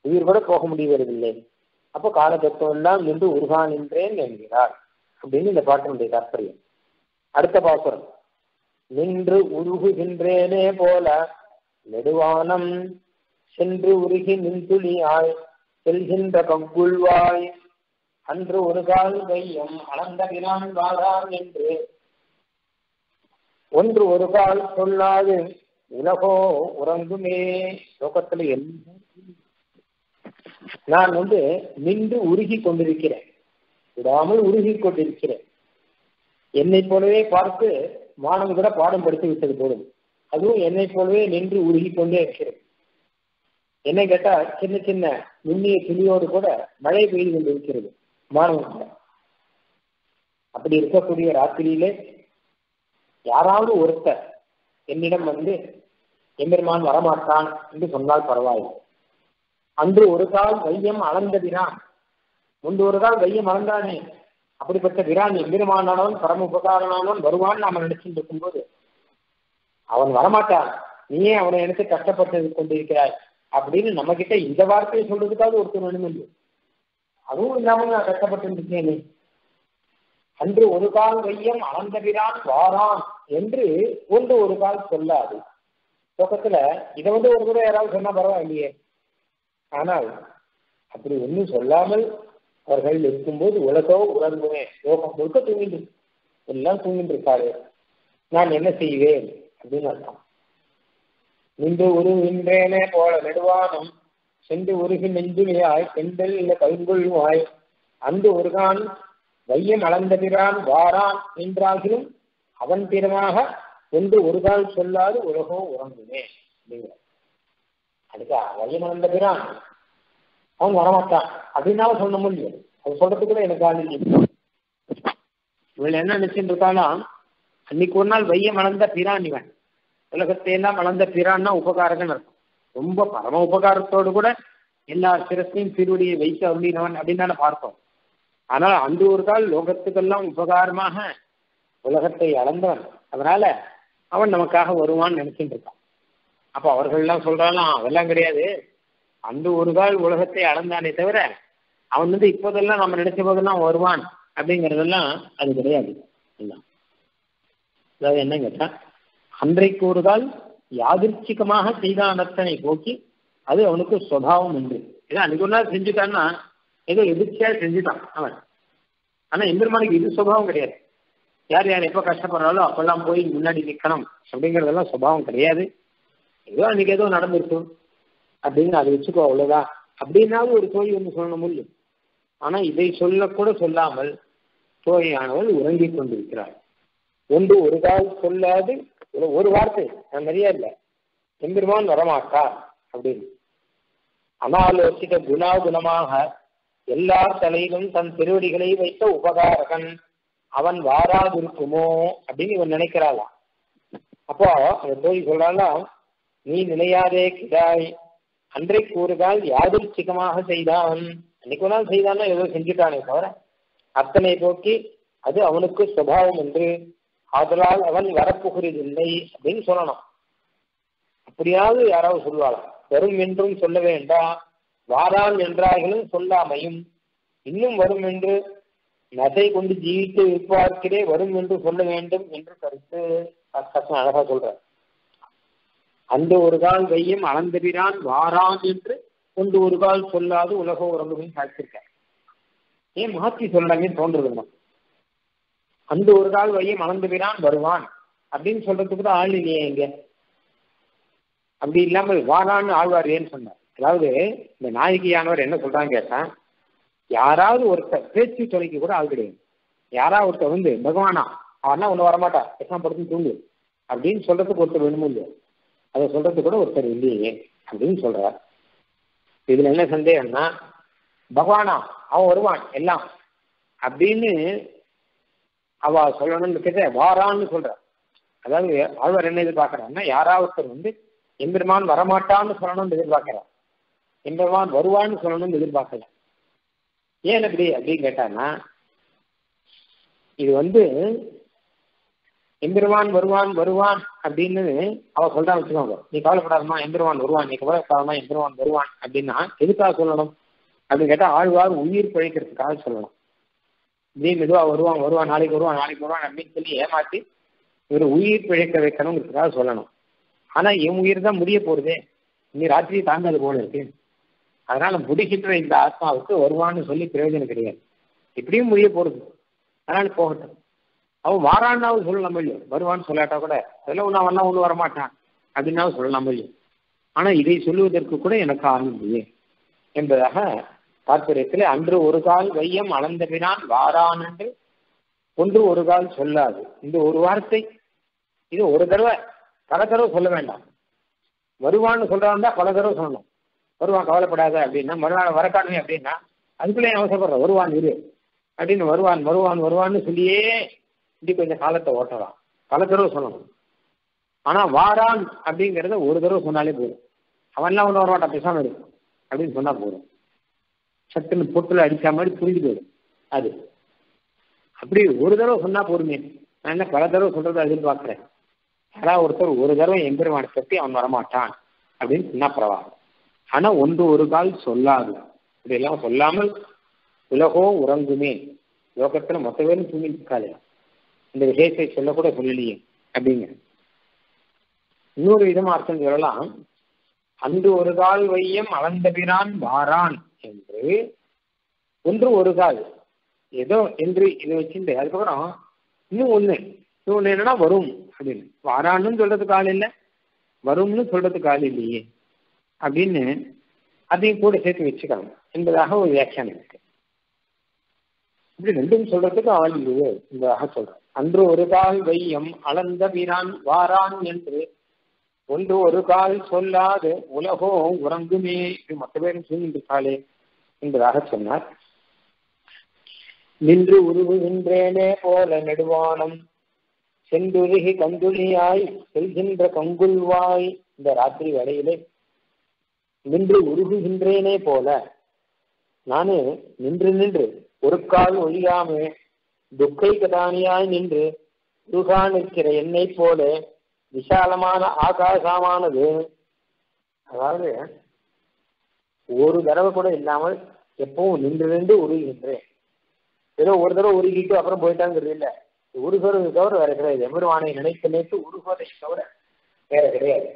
உயிர் கூட போக முடிவதில்லை அப்போ கால தத்துவம் எல்லாம் நின்று உருகா நின்றேன் என்கிறார். அப்படின்னு இந்த பாட்டினுடைய தாற்பயம். அடுத்த பாசுரம். நின்று உருகுகின்றேனே போல நெடுவானம் சென்று உருகி நின்துளியாய் செல்கின்ற கங்குள்வாய் அன்று ஒரு கால் கையம் அளந்த வினான் வாழான் என்று ஒன்று ஒரு கால் சொல்லாது. உலகோ உறங்குமே. லோகத்துல எல்லாம் நான் வந்து நின்று உருகி கொண்டிருக்கிறேன். விடாமல் உருகி கொண்டிருக்கிறேன். என்னை போலவே பார்த்து மாணவன் கூட பாடம் படித்து விட்டது போதும். அதுவும் என்னை போலவே நின்று உருகி கொண்டே இருக்கிறேன். என்ன கேட்டா சின்ன சின்ன நுண்ணிய துணியோடு கூட மழை பெய்து கொண்டிருக்கிறது. மாணவன் அப்படி இருக்கக்கூடிய ராத்திரியிலே யாராவது ஒருத்தர் என்னிடம் வந்து எம்பெருமான் வரமாட்டான் என்று சொன்னால் பரவாயில்லை. அன்று ஒரு கால் வையம் அளந்த விரான் முன்பு ஒரு கால் வையம் அளந்தானே அப்படிப்பட்ட விரான் எம்பெருமானானவன் பரம உபகாரனானவன் வருவான் நாம நினைச்சுட்டு இருக்கும்போது அவன் வரமாட்டான். நீயே அவனை எனக்கு கஷ்டப்பட்டு கொண்டிருக்கிறாய் அப்படின்னு நம்ம கிட்ட இந்த வார்த்தையை சொல்றதுக்காக ஒருத்தர் வேணும் இல்லை அதுவும் இல்லாமல் நான் கஷ்டப்பட்டு இருக்கேனே அன்று ஒரு கால் வையம் அளந்தவிரான் வாரான் என்று ஒன்று ஒரு கால் சொல்லாது. பக்கத்துல இதை வந்து ஒரு கூட யாராவது சொன்னா பரவாயில்லையே. ஆனால் அப்படி ஒன்றும் சொல்லாமல் அவர்கள் இருக்கும்போது உலகோ உறங்குமே லோகம் முழுக்க தூங்கிட்டு எல்லாம் தூங்கிட்டு இருக்காரு நான் என்ன செய்வேன்? அப்படின்னு அர்த்தம். நின்று உருகின்றேனே போல நெடுவானம் சென்று உருகி நெஞ்சுமையாய் செந்தல் இல்ல கல்குள்வாய் அன்று ஒருகான் வையம் அளந்தபிரான் வாரான் என்றாகிலும் அவன் பிறமாக ஒன்று ஒருகால் சொல்லாது உலகோ உறங்குமே அப்படிங்கிற அதுக்கு வையம் அளந்தபிரான் அவன் வரமாட்டான். அப்படின்னால சொல்ல முடியும் அது சொல்றது கூட எனக்கு ஆள் இவள் என்ன நினைச்சுட்டு இருக்கானா? அன்னைக்கு ஒரு நாள் வையம் அளந்த பிரான் இவன். உலகத்தையெல்லாம் அளந்த பிரான்னா உபகாரகன் இருக்கும் ரொம்ப பரம உபகாரத்தோடு கூட எல்லா சிரசையும் திருவடியை வைத்து அப்படின்னவன் அப்படின்னு தானே பார்த்தோம் ஆனால் அந்த ஒரு கால் லோகத்துக்கெல்லாம் உபகாரமாக உலகத்தை அளந்தவன். அதனால அவன் நமக்காக வருவான்னு நினைச்சுட்டு இருக்கான் அப்ப அவர்கள்லாம் சொல்றாலாம் அதெல்லாம் கிடையாது. அந்த ஒரு கால் உலகத்தை அளந்தானே தவிர அவன் வந்து இப்போதெல்லாம் நம்ம நினைச்ச போதெல்லாம் வருவான் அப்படிங்கறதெல்லாம் அது கிடையாது. அதாவது என்ன கேட்டா அன்றைக்கு ஒரு கால் யாதிர்ச்சிகமாக செய்தான் அத்தனை போக்கி அது அவனுக்கு சுவாவம் உண்டு. ஏதோ அன்னைக்கு ஒரு நாள் செஞ்சுட்டான்னா ஏதோ எதிர்ச்சியா செஞ்சுட்டான் அவன்? ஆனா எம்பெருமானுக்கு இது சுபாவம் கிடையாது. யார் யார் எப்ப கஷ்டப்படுறாலும் அப்பெல்லாம் போய் முன்னாடி நிக்கணும் அப்படிங்கறதெல்லாம் சுபாவம் கிடையாது. ஏதோ அன்னைக்கு ஏதோ நடந்திருக்கும். அப்படின்னு அதை வச்சுக்கோ அவ்வளவுதான் அப்படின்னாலும் ஒரு தோழி ஒன்று சொல்லணும் முடியும் ஆனா இதை சொல்லக்கூட சொல்லாமல் தோழியானவள் உறங்கிக் கொண்டிருக்கிறாள். ஒன்று ஒரு கால் சொல்லாது ஒரு வார்த்தை நான் நிறைய இல்லை. எம்பெருமான் வரமாட்டார் அப்படின்னு. அனாலோசித குணாகுணமாக எல்லா தலையிலும் தன் திருவடிகளை வைத்த உபகாரகன் அவன் வாராதிருக்குமோ அப்படின்னு இவன் நினைக்கிறாளாம். அப்போ அந்த போய் சொல்றாளாம் நீ நினையாதே கிடாய் அன்றை கூறுதால் யாதிருச்சிகமாக செய்தான். அன்னைக்கு நாள் செய்தான்னா ஏதோ செஞ்சுட்டானே தவிர அத்தனை போக்கி அது அவனுக்கு சுபாவம் என்று. ஆதலால் அவன் வரப்புகிறதில்லை அப்படின்னு சொல்லணும். அப்படியாவது யாராவது சொல்லுவாளாம். வரும் என்றும் சொல்ல வேண்டாம். வாரான் என்றார்களும் சொல்லாமையும் இன்னும் வரும் என்று நசை கொண்டு ஜீவித்து விற்பார்க்கிறே வரும் என்று சொல்ல வேண்டும் என்று கருத்து கஷ்டம் அழகா சொல்ற அந்த ஒரு கால் வையும் அளந்தபிரான் வாரான் என்று கொண்டு ஒரு கால் சொல்லாது உலக உறங்குமே சாதிச்சிருக்க ஏன் மாற்றி சொல்றாங்கன்னு தோன்றது அந்த ஒரு கால் வையும் அளந்துவிடான் வருவான் அப்படின்னு சொல்றதுக்கு கூட ஆள் இல்லையே இங்க. அப்படி இல்லாமல் வாரான்னு ஆழ்வார் ஏன்னு சொன்னார்? அதாவது இந்த நாயகியானவர் என்ன சொல்றாங்க கேட்டா யாராவது ஒருத்தர் பேச்சு துணைக்கு கூட ஆள் கிடையாது. யாராவது ஒருத்தர் வந்து பகவானா அவனா ஒண்ணு வரமாட்டா எக்ஸாம் படுத்து தூங்கு. அப்படின்னு சொல்றதுக்கு ஒருத்தர் வேணுமோ இல்லையா? அதை சொல்றதுக்கு கூட ஒருத்தர் இல்லையே அப்படின்னு சொல்றார். இதுல என்ன சந்தேகம்னா பகவானா அவன் வருவான் எல்லாம். அப்படின்னு அவ சொல்லணும்னு கேட்ட வாரான்னு சொல்ற அதாவது ஆழ்வார் என்ன எதிர்பார்க்கிறான்னா யாராவது ஒருத்தர் வந்து எம்பெருமான் வரமாட்டான்னு சொல்லணும்னு எதிர்பார்க்கிறார். எம்பெருமான் வருவான்னு சொல்லணும்னு எதிர்பார்க்கல. ஏன் அப்படி அப்படின்னு கேட்டான்னா இது வந்து எம்பெருமான் வருவான் வருவான் அப்படின்னு அவ சொல்றா வச்சுக்கோங்க. நீ கவலைப்படாதமா எம்பெருமான் வருவான் நீ கவலைப்படாதமா எம்பெருமான் வருவான் அப்படின்னா எதுக்காக சொல்லணும்? அப்படின்னு கேட்டா ஆழ்வார் உயிர் பிழைக்கிறதுக்காக சொல்லணும். இதே மெதுவா வருவான் வருவான் நாளைக்கு வருவான் நாளைக்கு வருவான் அப்படின்னு சொல்லி ஏமாத்தி இவர் உயிர் பிழைக்க வைக்கணுங்கிறதுக்காக சொல்லணும். ஆனா என் உயிர் தான் முடிய போறதே. நீ ராத்திரி தாங்காது போல இருக்கு. அதனால முடிக்கின்ற இந்த ஆத்மாவுக்கு வருவான்னு சொல்லி பிரயோஜனம் கிடையாது. இப்படியும் முடிய போறது. அதனால போகட்டும். அவன் வாரான்னாவும் சொல்லலாம் இல்லையோ? வருவான்னு சொல்லாட்டா கூட சொல்ல ஒன்றும் அவன்லாம் ஒன்றும் வரமாட்டான். அப்படின்னாவும் சொல்லலாம் இல்லையோ? ஆனால் இதை சொல்லுவதற்கு கூட எனக்கு ஆனந்தியே இல்லையே? என்பதாக தாற்பயத்தில் அன்று ஒரு கால் வையம் அளந்தபினான் வாரான் என்று ஒன்று ஒரு கால் சொல்லாது. இந்த ஒரு வார்த்தை இது ஒரு தடவை பல தடவை சொல்ல வேண்டாம். வருவான்னு சொல்றான் பல தடவை சொல்லணும். வருவான் கவலைப்படாத அப்படின்னா மறுநாள் வரக்காடுமே அப்படின்னா அதுக்குள்ளே அவசரப்படுற வருவான் இரு. அப்படின்னு வருவான் வருவான் வருவான்னு சொல்லியே இப்படி கொஞ்சம் காலத்தை ஓட்டலாம் பல தடவை சொல்லணும். ஆனால் வாரான் அப்படிங்கிறத ஒரு தடவை சொன்னாலே போதும். அவன்லாம் ஒன்று வரமாட்டான் பேசாமல் இருக்கும் அப்படின்னு சொன்னால் போதும். சட்டுன்னு பொட்டில் அடித்த மாதிரி புரிஞ்சு போயிடும் அது. அப்படி ஒரு தடவை சொன்னால் போதுமே. நான் என்ன பல தடவை சொல்றதை பார்க்குறேன் யாராவது ஒருத்தர் ஒரு தடவை எம்பெருமானை பற்றி அவன் வரமாட்டான் அப்படின்னு சொன்னால் பரவாயில்ல. ஆனா ஒன்று ஒரு கால் சொல்லாது. இப்படியெல்லாம் சொல்லாமல் உலகோ உறங்குமே. லோகத்துல மொத்த பேரும் தூங்கிட்டு இருக்காளே இந்த விஷயத்தை சொல்லக்கூட சொல்லலையே. அப்படிங்க. இன்னொரு விதமா அர்த்தம் சொல்லலாம். அன்று ஒரு கால் வையம் அளந்தபிரான் வாரான் என்று. ஒன்று ஒரு கால். ஏதோ என்று இதை வச்சுட்டு அதுக்கப்புறம் இன்னும் ஒண்ணு. இன்னொன்று என்னன்னா வரும் அப்படின்னு. வாரான்னு சொல்றதுக்கு ஆள் இல்லை. வரும்னு சொல்றதுக்கு ஆள் இல்லையே. அப்படின்னு அதையும் கூட சேர்த்து வச்சுக்கலாம் என்பதாக ஒரு வியாக்கியானம் இருக்கு. இப்படி ரெண்டும் சொல்றதுக்கு ஆள் இல்லையே என்பதாக சொல்றேன் அன்று ஒரு கால் வையம் அளந்த வீரான் வாரான் என்று ஒன்று ஒரு கால் சொல்லாது உலகோ உறங்குமே இது மற்ற பேரும் சொல்லியிருக்காளே என்பதாக சொன்னார். நின்று உருவுகின்றேனே போல நெடுவானம் சென்றுருகி கந்துளியாய் செல்கின்ற கங்குல்வாய் இந்த ராத்திரி வேளையிலே நின்று உருகுகின்றேனே போல. நானு நின்று நின்று ஒரு கால் ஒழியாமே துக்கை கதானியாய் நின்று உருகா நிற்கிற என்னை போல விசாலமான ஆகாசமானது. அதாவது ஒரு தடவை கூட இல்லாமல் எப்பவும் நின்று நின்று உருகின்றேன் ஏதோ ஒரு தடவை உருகிட்டு அப்புறம் போயிட்டாங்கிறது இல்லை. உருகிறது தவிர வேற கிடையாது. எம்பெருமானை நினைத்து நினைத்து உருகுவதை தவிர வேற கிடையாது.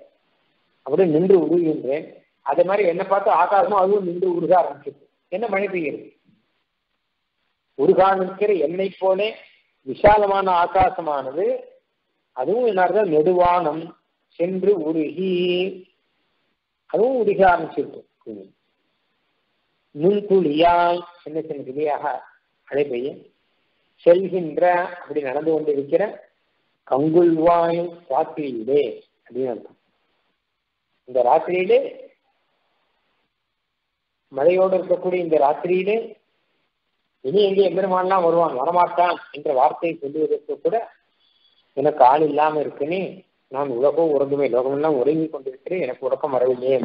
அப்படி நின்று உருகின்றேன் அதே மாதிரி என்ன பார்த்து ஆகாசமும் அதுவும் நின்று உருக ஆரம்பிச்சிருக்கு என்ன மழை பெய்யுது உருகா நிற்கிற என்னை போலே விசாலமான ஆகாசமானது அதுவும் என்ன நெடுவானம் சென்று உருகி அதுவும் உருக ஆரம்பிச்சிருக்கு நுண்துளியாய் சின்ன சின்ன துளியாக மழை பெய்யும். செல்கின்ற அப்படி நடந்து கொண்டிருக்கிற கங்குள்வாய் ராத்திரியிலே அப்படின்னு அர்த்தம். இந்த ராத்திரியிலே மழையோடு இருக்கக்கூடிய இந்த ராத்திரியிலே இனி எங்கே எம்பெருமான்லாம் வருவான் வரமாட்டான் என்ற வார்த்தையை சொல்லுவதற்கு கூட எனக்கு ஆள் இல்லாம இருக்குன்னு நான் உலகம் உறங்குமே லோகமெல்லாம் உறங்கி கொண்டிருக்கிறேன் எனக்கு உறக்கம் வரவில்லையே.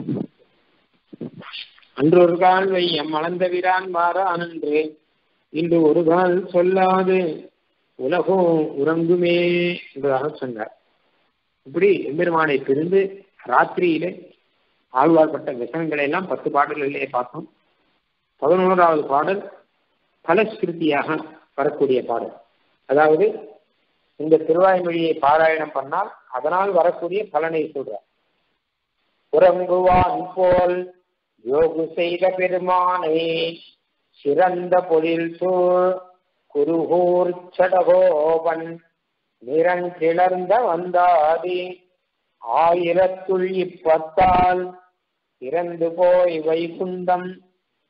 அன்று ஒரு கால் வை எம் அளந்த விரான் மாற இன்று ஒரு கால் சொல்லாது உலகம் உறங்குமே என்பதாக சொன்னார். இப்படி எம்பெருமானை பிரிந்து ராத்திரியிலே ஆழ்வார்பட்ட விஷயங்களை எல்லாம் பத்து பாடல்களிலே பார்த்தோம். பதினோராவது பாடல் பலஸ்கிருதியாக வரக்கூடிய பாடல். அதாவது இந்த திருவாய்மொழியை பாராயணம் பண்ணால் அதனால் வரக்கூடிய பலனை சொல்றார். உறங்குவான் போல் யோகு செய்த பெருமானை சிறந்த பொழில் சூழ் குருகூர் சடகோபன் நிறங்கிளர்ந்த வந்தாதி ஆயிரத்துள் இப்பத்தால் இறந்து போய் வைகுந்தம்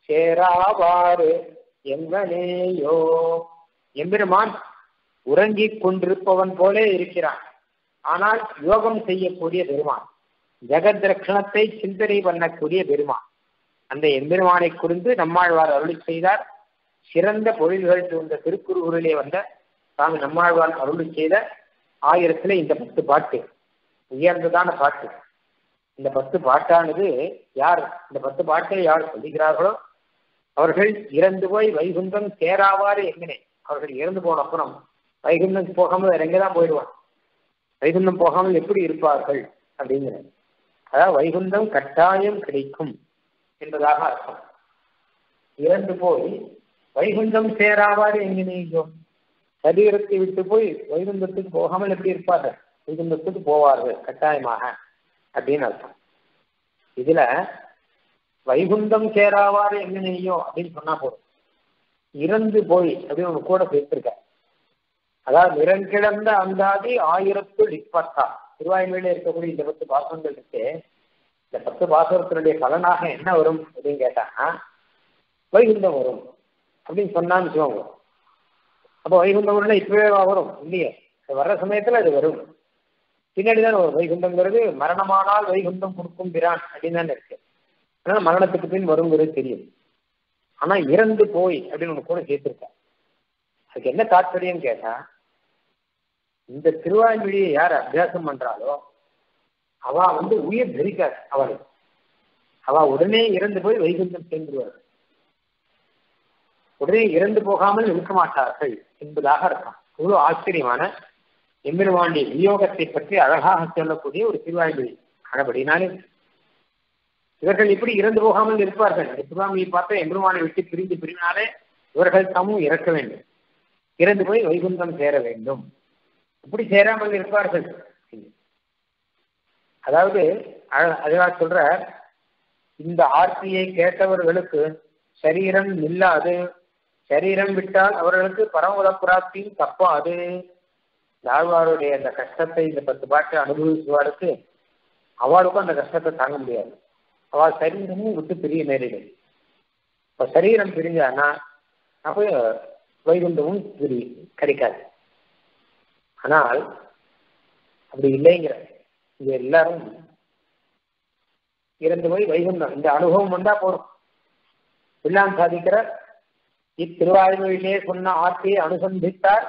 சேராவாறு எங்கனேயோ எம்பெருமான் உறங்கிக் கொண்டிருப்பவன் போலே இருக்கிறான். ஆனால் யோகம் செய்யக்கூடிய பெருமான் ஜெகத் ரட்சணத்தை சிந்தனை பண்ணக்கூடிய பெருமான். அந்த எம்பெருமானை குறிந்து நம்மாழ்வார் அருளி செய்தார். சிறந்த பொழில்கள் சூழ்ந்த திருக்குறுகுறிலே வந்த சாமி நம்மாழ்வார் அருளி செய்த ஆயிரத்துல இந்த பத்து பாட்டு உயர்ந்ததான பாட்டு. இந்த பத்து பாட்டானது யார் இந்த பத்து பாட்டை யார் சொல்லுகிறார்களோ அவர்கள் இறந்து போய் வைகுந்தம் சேராவாறு எங்கனே அவர்கள் இறந்து போன அப்புறம் வைகுந்தம் போகாமல் வேற எங்கதான் போயிடுவான். வைகுந்தம் போகாமல் எப்படி இருப்பார்கள் அப்படிங்கிற அதாவது வைகுந்தம் கட்டாயம் கிடைக்கும் என்பதாக அர்த்தம். இறந்து போய் வைகுந்தம் சேராவாறு எங்கனேயோ சரீரத்தை விட்டு போய் வைகுந்தத்துக்கு போகாமல் எப்படி இருப்பார்கள்? வைகுந்தத்துக்கு போவார்கள் கட்டாயமாக. அப்படின்னு அர்த்தம். இதுல வைகுந்தம் சேராவாறு எங்கனையோ அப்படின்னு சொன்னா போதும். இறந்து போய் அப்படின்னு ஒண்ணு கூட சேர்த்திருக்க அதாவது நிறங்கிழந்த அந்தாதி ஆயிரத்துள் இப்பத்தா திருவாய்மொழியில இருக்கக்கூடிய இந்த பத்து பாசங்கள் இருக்கு. இந்த பத்து பாசத்தினுடைய பலனாக என்ன வரும் அப்படின்னு கேட்டாங்கன்னா வைகுந்தம் வரும் அப்படின்னு சொன்னான்னு வச்சுக்கோங்க. அப்போ வைகுந்தம் இப்பவே வரும். இல்லையே. வர்ற சமயத்துல அது வரும். பின்னாடிதான் ஒரு வரும் வைகுண்டங்கிறது மரணமானால் வைகுண்டம் கொடுக்கும் பிரான் அப்படின்னு தானே இருக்கு. அதனால மரணத்துக்கு பின் வருங்கிறது தெரியும். ஆனா இறந்து போய் அப்படின்னு ஒன்று கூட சேர்த்திருக்க. அதுக்கு என்ன தாற்பயம் கேட்டா இந்த திருவாய்மொழியை யார் அபியாசம் பண்றாலோ அவ வந்து உயிர் தரிக்காது அவள். அவ உடனே இறந்து போய் வைகுண்டம் சேர்ந்துருவார் உடனே இறந்து போகாமல் இருக்க மாட்டார்கள் என்பதாக இருக்கும் இவ்வளவு ஆச்சரியமான எம்பெருமாண்டிய வியோகத்தை பற்றி அழகாக சொல்லக்கூடிய ஒரு திருவாய்மொழி ஆனபடினாலே இவர்கள் இப்படி இறந்து போகாமல் இருப்பார்கள். இந்த பார்த்தா எம்பெருமானை விட்டு பிரிந்து பிரிவினாலே இவர்கள் தமும் இறக்க வேண்டும். இறந்து போய் வைகுந்தம் சேர வேண்டும். இப்படி சேராமல் இருப்பார்கள். அதாவது அழகா சொல்ற இந்த ஆர்த்தியை கேட்டவர்களுக்கு சரீரம் இல்லாது சரீரம் விட்டால் அவர்களுக்கு பரமபத பிராப்தியும் தப்பாது. யாழ்வாருடைய அந்த கஷ்டத்தை இந்த பத்து பாட்டு அனுபவிச்சுவாருக்கு அவளுக்கும் அந்த கஷ்டத்தை தாங்க முடியாது. அவள் சரீரமும் விட்டு பிரிய நேரிடும். இப்ப சரீரம் பிரிஞ்சானா அப்போ வைகுண்டமும் பிரி கிடைக்காது. ஆனால் அப்படி இல்லைங்கிற இது எல்லாரும் இறந்து போய் வைகுண்டம் இந்த அனுபவம் வந்தா போதும். எல்லாம் சாதிக்கிற இத்திருவாய்மொழியிலே சொன்ன ஆட்சியை அனுசந்தித்தார்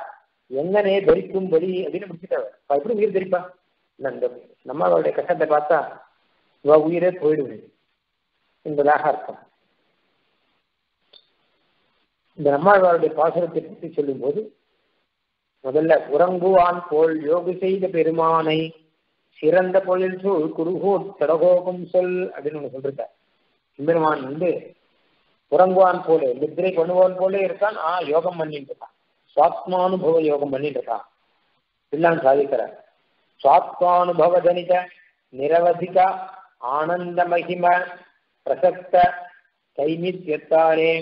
எங்கனே தரிக்கும்படி அப்படின்னு முடிச்சுட்டாங்க. எப்படி உயிர் தரிப்பா? இந்த நம்மளுடைய கஷ்டத்தை பார்த்தா இவ உயிரே போயிடுது. என்பதாக அர்த்தம். இந்த நம்மாழ்வாருடைய பாசனத்தை பற்றி சொல்லும் போது முதல்ல உறங்குவான் போல் யோகு செய்த பெருமானை சிறந்த பொழில் சொல் குருகூர் சடகோகம் சொல் அப்படின்னு ஒண்ணு சொல்லிருக்க பெருமான் வந்து உறங்குவான் போல நித்திரை பண்ணுவான் போல இருக்கான் ஆ யோகம் பண்ணிட்டு இருக்கான். சுவாத்மானுபவ யோகம் பண்ணிட்டு இருக்கான் எல்லாம் சாதிக்கிறார் சுவாத்மானுபவ ஜனித நிரவதிக ஆனந்த மகிம பிரசக்த கைமித்யத்தாரே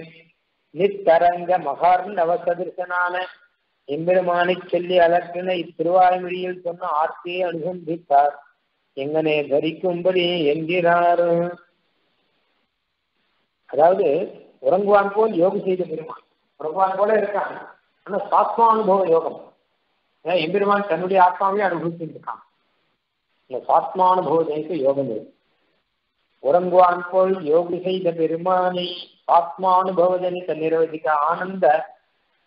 நித்தரங்க மகார்ணவ சதிருஷனான எம்பெருமானை சொல்லி அலற்றின இத்திருவாய்மொழியில் சொன்ன ஆர்த்தியை அனுசந்தித்தார். எங்கனே தரிக்கும்படி என்கிறார். அதாவது உறங்குவான் போல் யோகம் செய்த பெருமான். உறங்குவான் போல இருக்கான். ஆனா சாத்மானுபவ யோகம். எம்பெருமான் தன்னுடைய ஆத்மாவே அனுபவிச்சுட்டு இருக்கான் இந்த சாத்மானுபவ ஜெயிக்க யோகம் இருக்கு உறங்குவான் போல் யோகி செய்த பெருமானை ஆத்மானுபவஜனித நிரவதிக்க ஆனந்த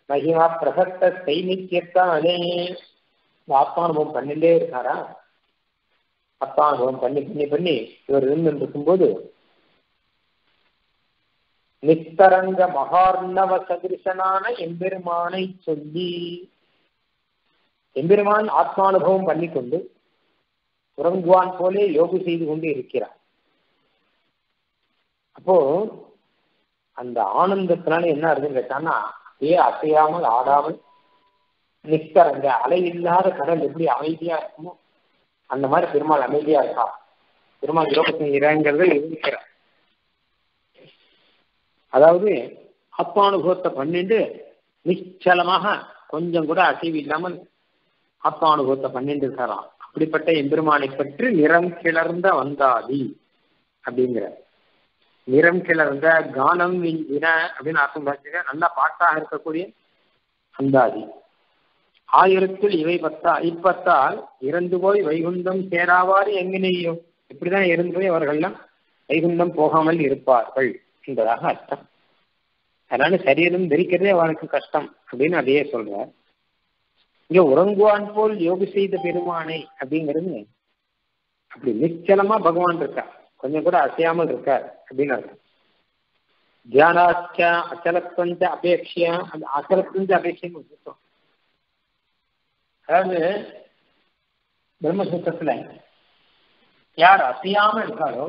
மகிமா பிரசக்த சைனிக்கியத்தானே இந்த ஆத்மானுபவம் பண்ணிட்டே இருக்காரா? ஆத்மானுபவம் பண்ணி பண்ணி பண்ணி இவர் இருந்து இருக்கும்போது நித்தரங்க மகார்ணவ சதிருஷனான எம்பெருமானை சொல்லி எம்பெருமான் ஆத்மானுபவம் பண்ணிக்கொண்டு உறங்குவான் போலே யோகு செய்து கொண்டு இருக்கிறார். அப்போ அந்த ஆனந்தத்தினால என்ன இருக்குன்னு கேட்டான்னா அப்படியே அசையாமல் ஆடாமல் நிற்கிறங்க அலை இல்லாத கடல் எப்படி அமைதியா இருக்குமோ அந்த மாதிரி பெருமாள் அமைதியா இருக்கா பெருமாள் யோகத்தின் இறங்கிறத இருக்கிறார் அதாவது ஆத்மானுபவத்தை பண்ணிட்டு நிச்சலமாக கொஞ்சம் கூட அசைவு இல்லாமல் அனுபவத்தை பண்ணிட்டு இருக்காராம். அப்படிப்பட்ட எம்பெருமானை பற்றி நிறம் கிளர்ந்த வந்தாதி அப்படிங்கிற. நிறம் கிளர்ந்த கானம் வின அப்படின்னு அர்த்தம் பார்த்துக்க நல்லா பாட்டாக இருக்கக்கூடிய அந்தாதி. ஆயிரத்தில் இவை பத்தா இப்பத்தால் இறந்து போய் வைகுண்டம் சேராவாறு எங்கனேயோ இப்படிதான் இறந்து போய் அவர்கள்லாம் வைகுண்டம் போகாமல் இருப்பார்கள். என்பதாக அர்த்தம். அதனால சரீரம் தெரிக்கிறதே அவனுக்கு கஷ்டம் அப்படின்னு அதையே சொல்ற. இங்க உறங்குவான் போல் யோகி செய்த பெருமானை அப்படிங்கிறது அப்படி நிச்சலமா பகவான் இருக்கா கொஞ்சம் கூட அசையாமல் இருக்கார் அப்படின்னு அர்த்தம். தியானாச்ச அச்சலத்தஞ்ச அபேட்சியா அந்த அச்சலத்தஞ்ச அபேட்சியும் வச்சுருக்கோம் அதாவது பிரம்மசூத்திரத்துல யார் அசையாம இருக்காரோ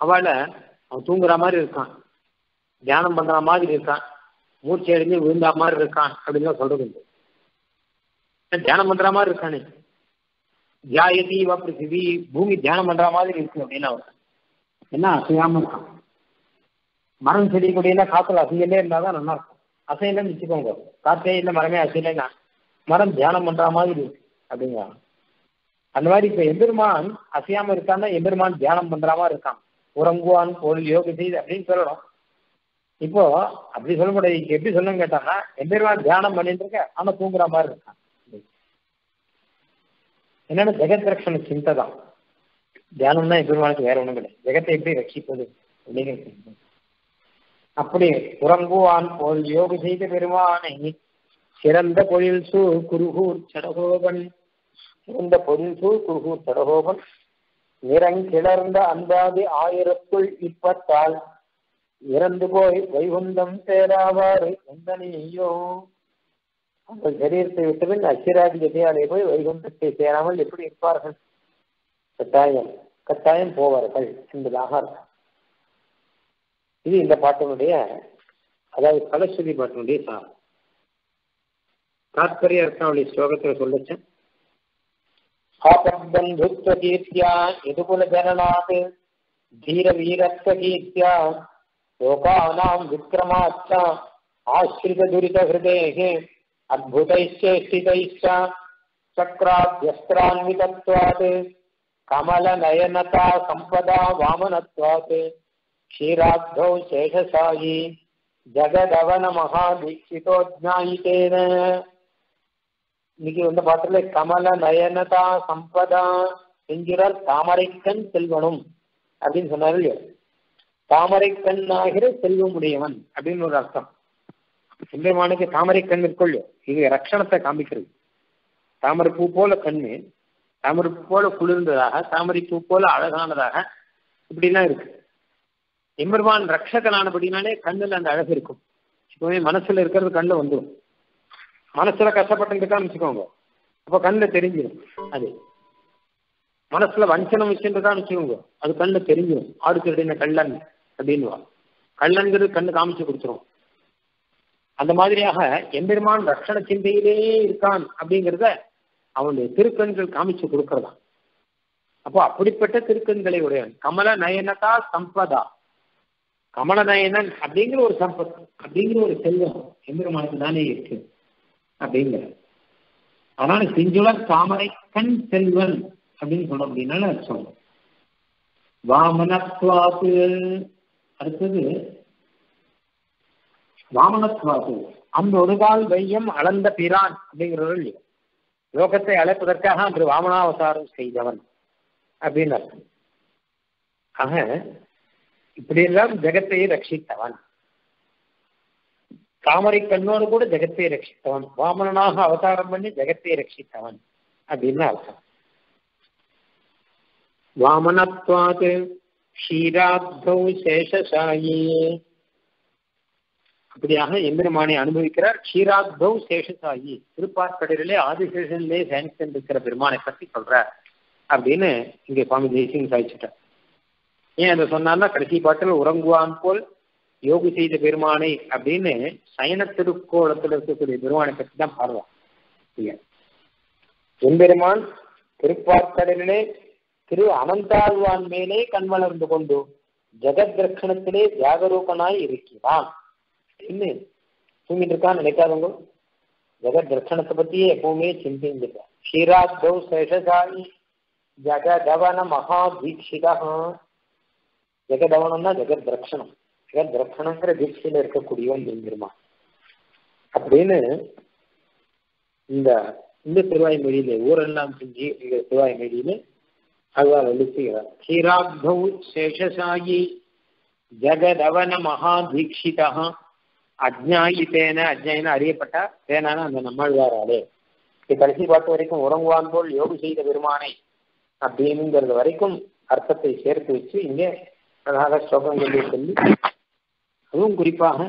அவளை அவன் தூங்குற மாதிரி இருக்கான். தியானம் பண்ற மாதிரி இருக்கான். மூச்சு அடைஞ்சு விழுந்தா மாதிரி இருக்கான் அப்படின்னு சொல்றது உண்டு. தியானம் பண்ற மாதிரி இருக்கானே. தியாயதி வ பிருத்திவி பூமி தியானம் பண்ற மாதிரி இருக்கு அப்படின்னு அவன். என்ன அசையாம இருக்கான். மரம் செடி கொடியெல்லாம் காத்துல அசையிலே இருந்தாதான் நல்லா இருக்கும். அசையிலன்னு வச்சுக்கோங்க. காற்றே இல்லை மரமே அசையிலன்னா மரம் தியானம் பண்ற மாதிரி இருக்கு அப்படிங்கிறான். அந்த மாதிரி இப்ப எம்பெருமான் அசையாம இருக்கான்னா எம்பெருமான் தியானம் பண்ற மாதிரி இருக்கான். உறங்குவான் போல் யோக செய்து அப்படின்னு சொல்லணும். இப்போ அப்படி சொல்ல முடியாது எப்படி சொல்லணும் கேட்டாங்கன்னா எம்பெருமான் தியானம் பண்ணிட்டு இருக்க ஆனா தூங்குற மாதிரி இருக்கான். என்னன்னா ஜெகத் ரட்சண சிந்தை தான். தியானம் தான் எம்பெருமானுக்கு வேற ஒண்ணும் கிடையாது. ஜெகத்தை எப்படி ரட்சிப்பது அப்படிங்கிறது. அப்படி உறங்குவான் போல் யோக செய்த பெருமானை சிறந்த பொழில் சு குருகூர் சடகோபன். சிறந்த பொழில் சு குருகூர் சடகோபன். நிறங்கிளர்ந்த அன்பாதி ஆயிரத்துள் இப்பத்தால் இறந்து போய் வைகுந்தம் சேராவாறு. எந்தனையோ நீயோ சரீரத்தை விட்டபின் அச்சிராதி கதையாலே போய் வைகுந்தத்தை சேராமல் எப்படி இருப்பார்கள்? கட்டாயம் கட்டாயம் போவார்கள் என்பதாக இது இந்த பாட்டினுடைய அதாவது கலஸ்வதி பாட்டினுடைய சாரம். தாத்பரிய அர்த்தாவளி ஸ்லோகத்தில் சொல்லச்சேன் आपद्बन्धुत्वकीर्त्या यदुकुलचरणात् धीरवीरत्वकीर्त्या लोकानां विक्रमाश्च आश्रितदुरितहृदेः अद्भुतैश्चेष्टितैश्च चक्राभ्यस्त्रान्वितत्वात् कमलनयनता सम्पदा वामनत्वात्, क्षीराब्धौ शेषशायी जगदवनमहादीक्षितो ज्ञायितेन இன்னைக்கு வந்து பாத்துல கமல நயனதா சம்பதா என்கிறார் தாமரைக்கண் செல்வனும் அப்படின்னு சொன்னார் இல்லையா? தாமரைக்கண் ஆகிற செல்வம் உடையவன் அப்படின்னு ஒரு அர்த்தம். சுந்தரமானுக்கு தாமரை கண் இருக்கொள்ளோ இது ரட்சணத்தை காமிக்கிறது. தாமரை பூ போல கண்ணு தாமரை பூ போல குளிர்ந்ததாக தாமரை பூ போல அழகானதாக இப்படிலாம் இருக்கு. எம்பெருமான் ரட்சகனானபடினாலே கண்ணில் அந்த அழகு இருக்கும். இப்பவே மனசுல இருக்கிறது கண்ணில் வந்துடும் மனசுல கஷ்டப்பட்டுருக்கான்னு வச்சுக்கோங்க அப்போ கண்ணில் தெரிஞ்சிடும் அது மனசுல வஞ்சனம் வச்சுருக்கான்னு வச்சுக்கோங்க அது கண்ணில் தெரிஞ்சிடும் ஆடு திருடின கள்ளன் அப்படின்வா கள்ளன்கிறது கண்ணு காமிச்சு கொடுத்துரும். அந்த மாதிரியாக எம்பெருமான் ரட்சண சிந்தையிலே இருக்கான் அப்படிங்கிறத அவனுடைய திருக்கண்கள் காமிச்சு கொடுக்கறதா. அப்போ அப்படிப்பட்ட திருக்கண்களை உடையவன் கமல நயனதா சம்பதா. கமல நயனன் அப்படிங்கிற ஒரு சம்பத் அப்படிங்கிற ஒரு செல்வம் எம்பெருமானுக்கு தானே இருக்கு. அப்படிங்கிற. அதனால செஞ்சுளர் தாமரை கண் செல்வன் அப்படின்னு சொல்ல அப்படின்னா அர்த்தம் வாமனத்வாத்து. அடுத்தது வாமனத்வாத்து. அந்த ஒரு கால் வையம் அளந்த பிரான் அப்படிங்கிறவர் இல்லையா லோகத்தை அழைப்பதற்காக அன்று வாமனாவதாரம் செய்தவன் அப்படின்னு அர்த்தம். ஆக இப்படியெல்லாம் ஜெகத்தையே ரட்சித்தவன். தாமரை கண்ணோடு கூட ஜெகத்தை ரட்சித்தவன். வாமனாக அவதாரம் பண்ணி ஜெகத்தை ரட்சித்தவன். அப்படின்னு அர்த்தம். வாமனத்வாத் ஷீராப்தௌ சேஷசாயி. அப்படியாக எம்பெருமானை அனுபவிக்கிறார். க்ஷீராத்பவ் சேஷசாயி. திருப்பார்க்கடலிலே ஆதிசேஷனிலே சயனிஸ்டன் இருக்கிற பெருமானை பற்றி சொல்றார். அப்படின்னு இங்கே சுவாமி ஜெய்சிங் சாய்ச்சிட்டார் ஏன் அதை சொன்னார்னா கடைசி பாட்டில் உறங்குவான் போல் யோகி செய்த பெருமானை அப்படின்னு சயன திருக்கோலத்தில் இருக்கக்கூடிய பெருமானை பற்றி தான் பாடுவான் எம்பெருமான் திருப்பார்க்கடலிலே திரு அனந்தாழ்வான் மேலே கண் வளர்ந்து கொண்டு ஜெகத் ரட்சணத்திலே ஜாகரூகனாய் இருக்கிறான் அப்படின்னு தூங்கிட்டு இருக்கான்னு நினைக்காதவங்க ஜெகத் தர்ஷனத்தை பத்தியே எப்பவுமே சிந்திங்க ஷீராத்தௌ சேஷசாயி ஜகதவன மகா தீட்சிதா ஜெகதவனம்னா ஜெகத் தர்ஷனம் ஜெகத் பிரம்மணங்கிற தீட்சையில இருக்கக்கூடியவன் நீங்கிருமா அப்படின்னு இந்த இந்த திருவாய்மொழியில ஊரெல்லாம் செஞ்சு இந்த திருவாய் திருவாய்மொழியில அதுதான் எழுத்துகிறார் ஷீராத்தௌ சேஷசாயி ஜெகதவன மகா தீட்சிதா அஜ்ஞாயித்தேன அஜ்ஞாயின அறியப்பட்ட தேனான அந்த நம்மாழ்வாராலே. இது கடைசி பார்த்த வரைக்கும் உறங்குவான் போல் யோகு செய்த பெருமானை அப்படிங்கிறது வரைக்கும் அர்த்தத்தை சேர்த்து வச்சு இங்கே அழகாக ஸ்லோகங்களை சொல்லி அதுவும் குறிப்பாக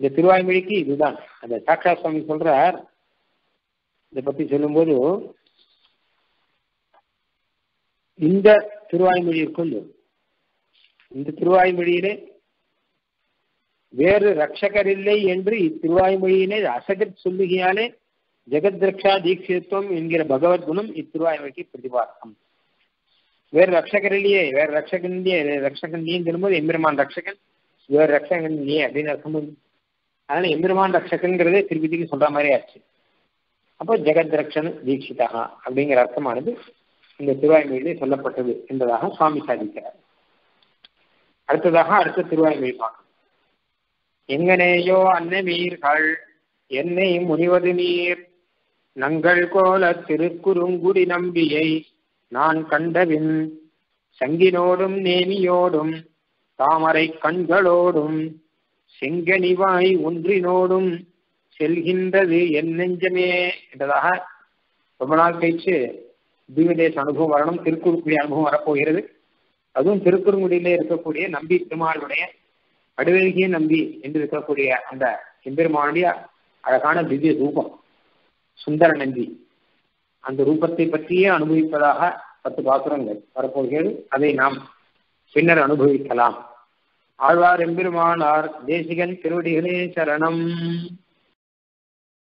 இந்த திருவாய்மொழிக்கு இதுதான். அந்த சாட்சா சுவாமி சொல்றார். இதை பத்தி சொல்லும்போது இந்த திருவாய்மொழியிற்குள் இந்த திருவாய்மொழியிலே வேறு ரட்சகர் இல்லை என்று இத்திருவாய்மொழியினை அசகத் சொல்லுகையாலே ஜெகத் ரக்ஷா தீட்சித்துவம் என்கிற பகவத் குணம் இத்திருவாய்மொழிக்கு பிரதிபார்க்கும் வேறு ரட்சகர் இல்லையே வேறு ரட்சகன் இல்லையே ரட்சகன் இல்லையேன்னு சொல்லும்போது எம்பெருமான் ரட்சகன் இவர் ரட்சகன் நீ அப்படின்னு அர்த்தம் அதனால எம்பெருமான் ரட்சகன்கிறதே திருப்பதிக்கு சொல்ற மாதிரி ஆச்சு. அப்போ ஜெகத் ரக்ஷன் தீட்சிதா அப்படிங்கிற அர்த்தமானது இந்த திருவாய்மொழியிலே சொல்லப்பட்டது என்பதாக சுவாமி சாதிக்கிறார். அடுத்ததாக அடுத்த திருவாய்மொழி பார்க்கணும். எங்கனேயோ அன்னமீர்கள் என்னை முனிவது நீர். நங்கள் கோல திருக்குறுங்குடி நம்பியை நான் கண்டவின் சங்கினோடும் நேமியோடும் தாமரை கண்களோடும் செங்கனிவாய் ஒன்றினோடும் செல்கின்றது என் நெஞ்சமே என்றதாக ரொம்ப நாள் கழிச்சு திவ்யதேச அனுபவம் வரணும் திருக்குறுக்குடி அனுபவம் வரப்போகிறது. அதுவும் திருக்குறுங்குடியிலே இருக்கக்கூடிய நம்பி திருமாளுடைய அடுவெழுகிய நம்பி என்று இருக்கக்கூடிய அந்த எம்பெருமானுடைய அழகான திவ்ய ரூபம் சுந்தர நம்பி அந்த ரூபத்தை பற்றியே அனுபவிப்பதாக பத்து பாசுரங்கள் வரப்போகிறது. அதை நாம் பின்னர் அனுபவிக்கலாம். ஆழ்வார் எம்பெருமானார் தேசிகன் திருவடிகளே சரணம்.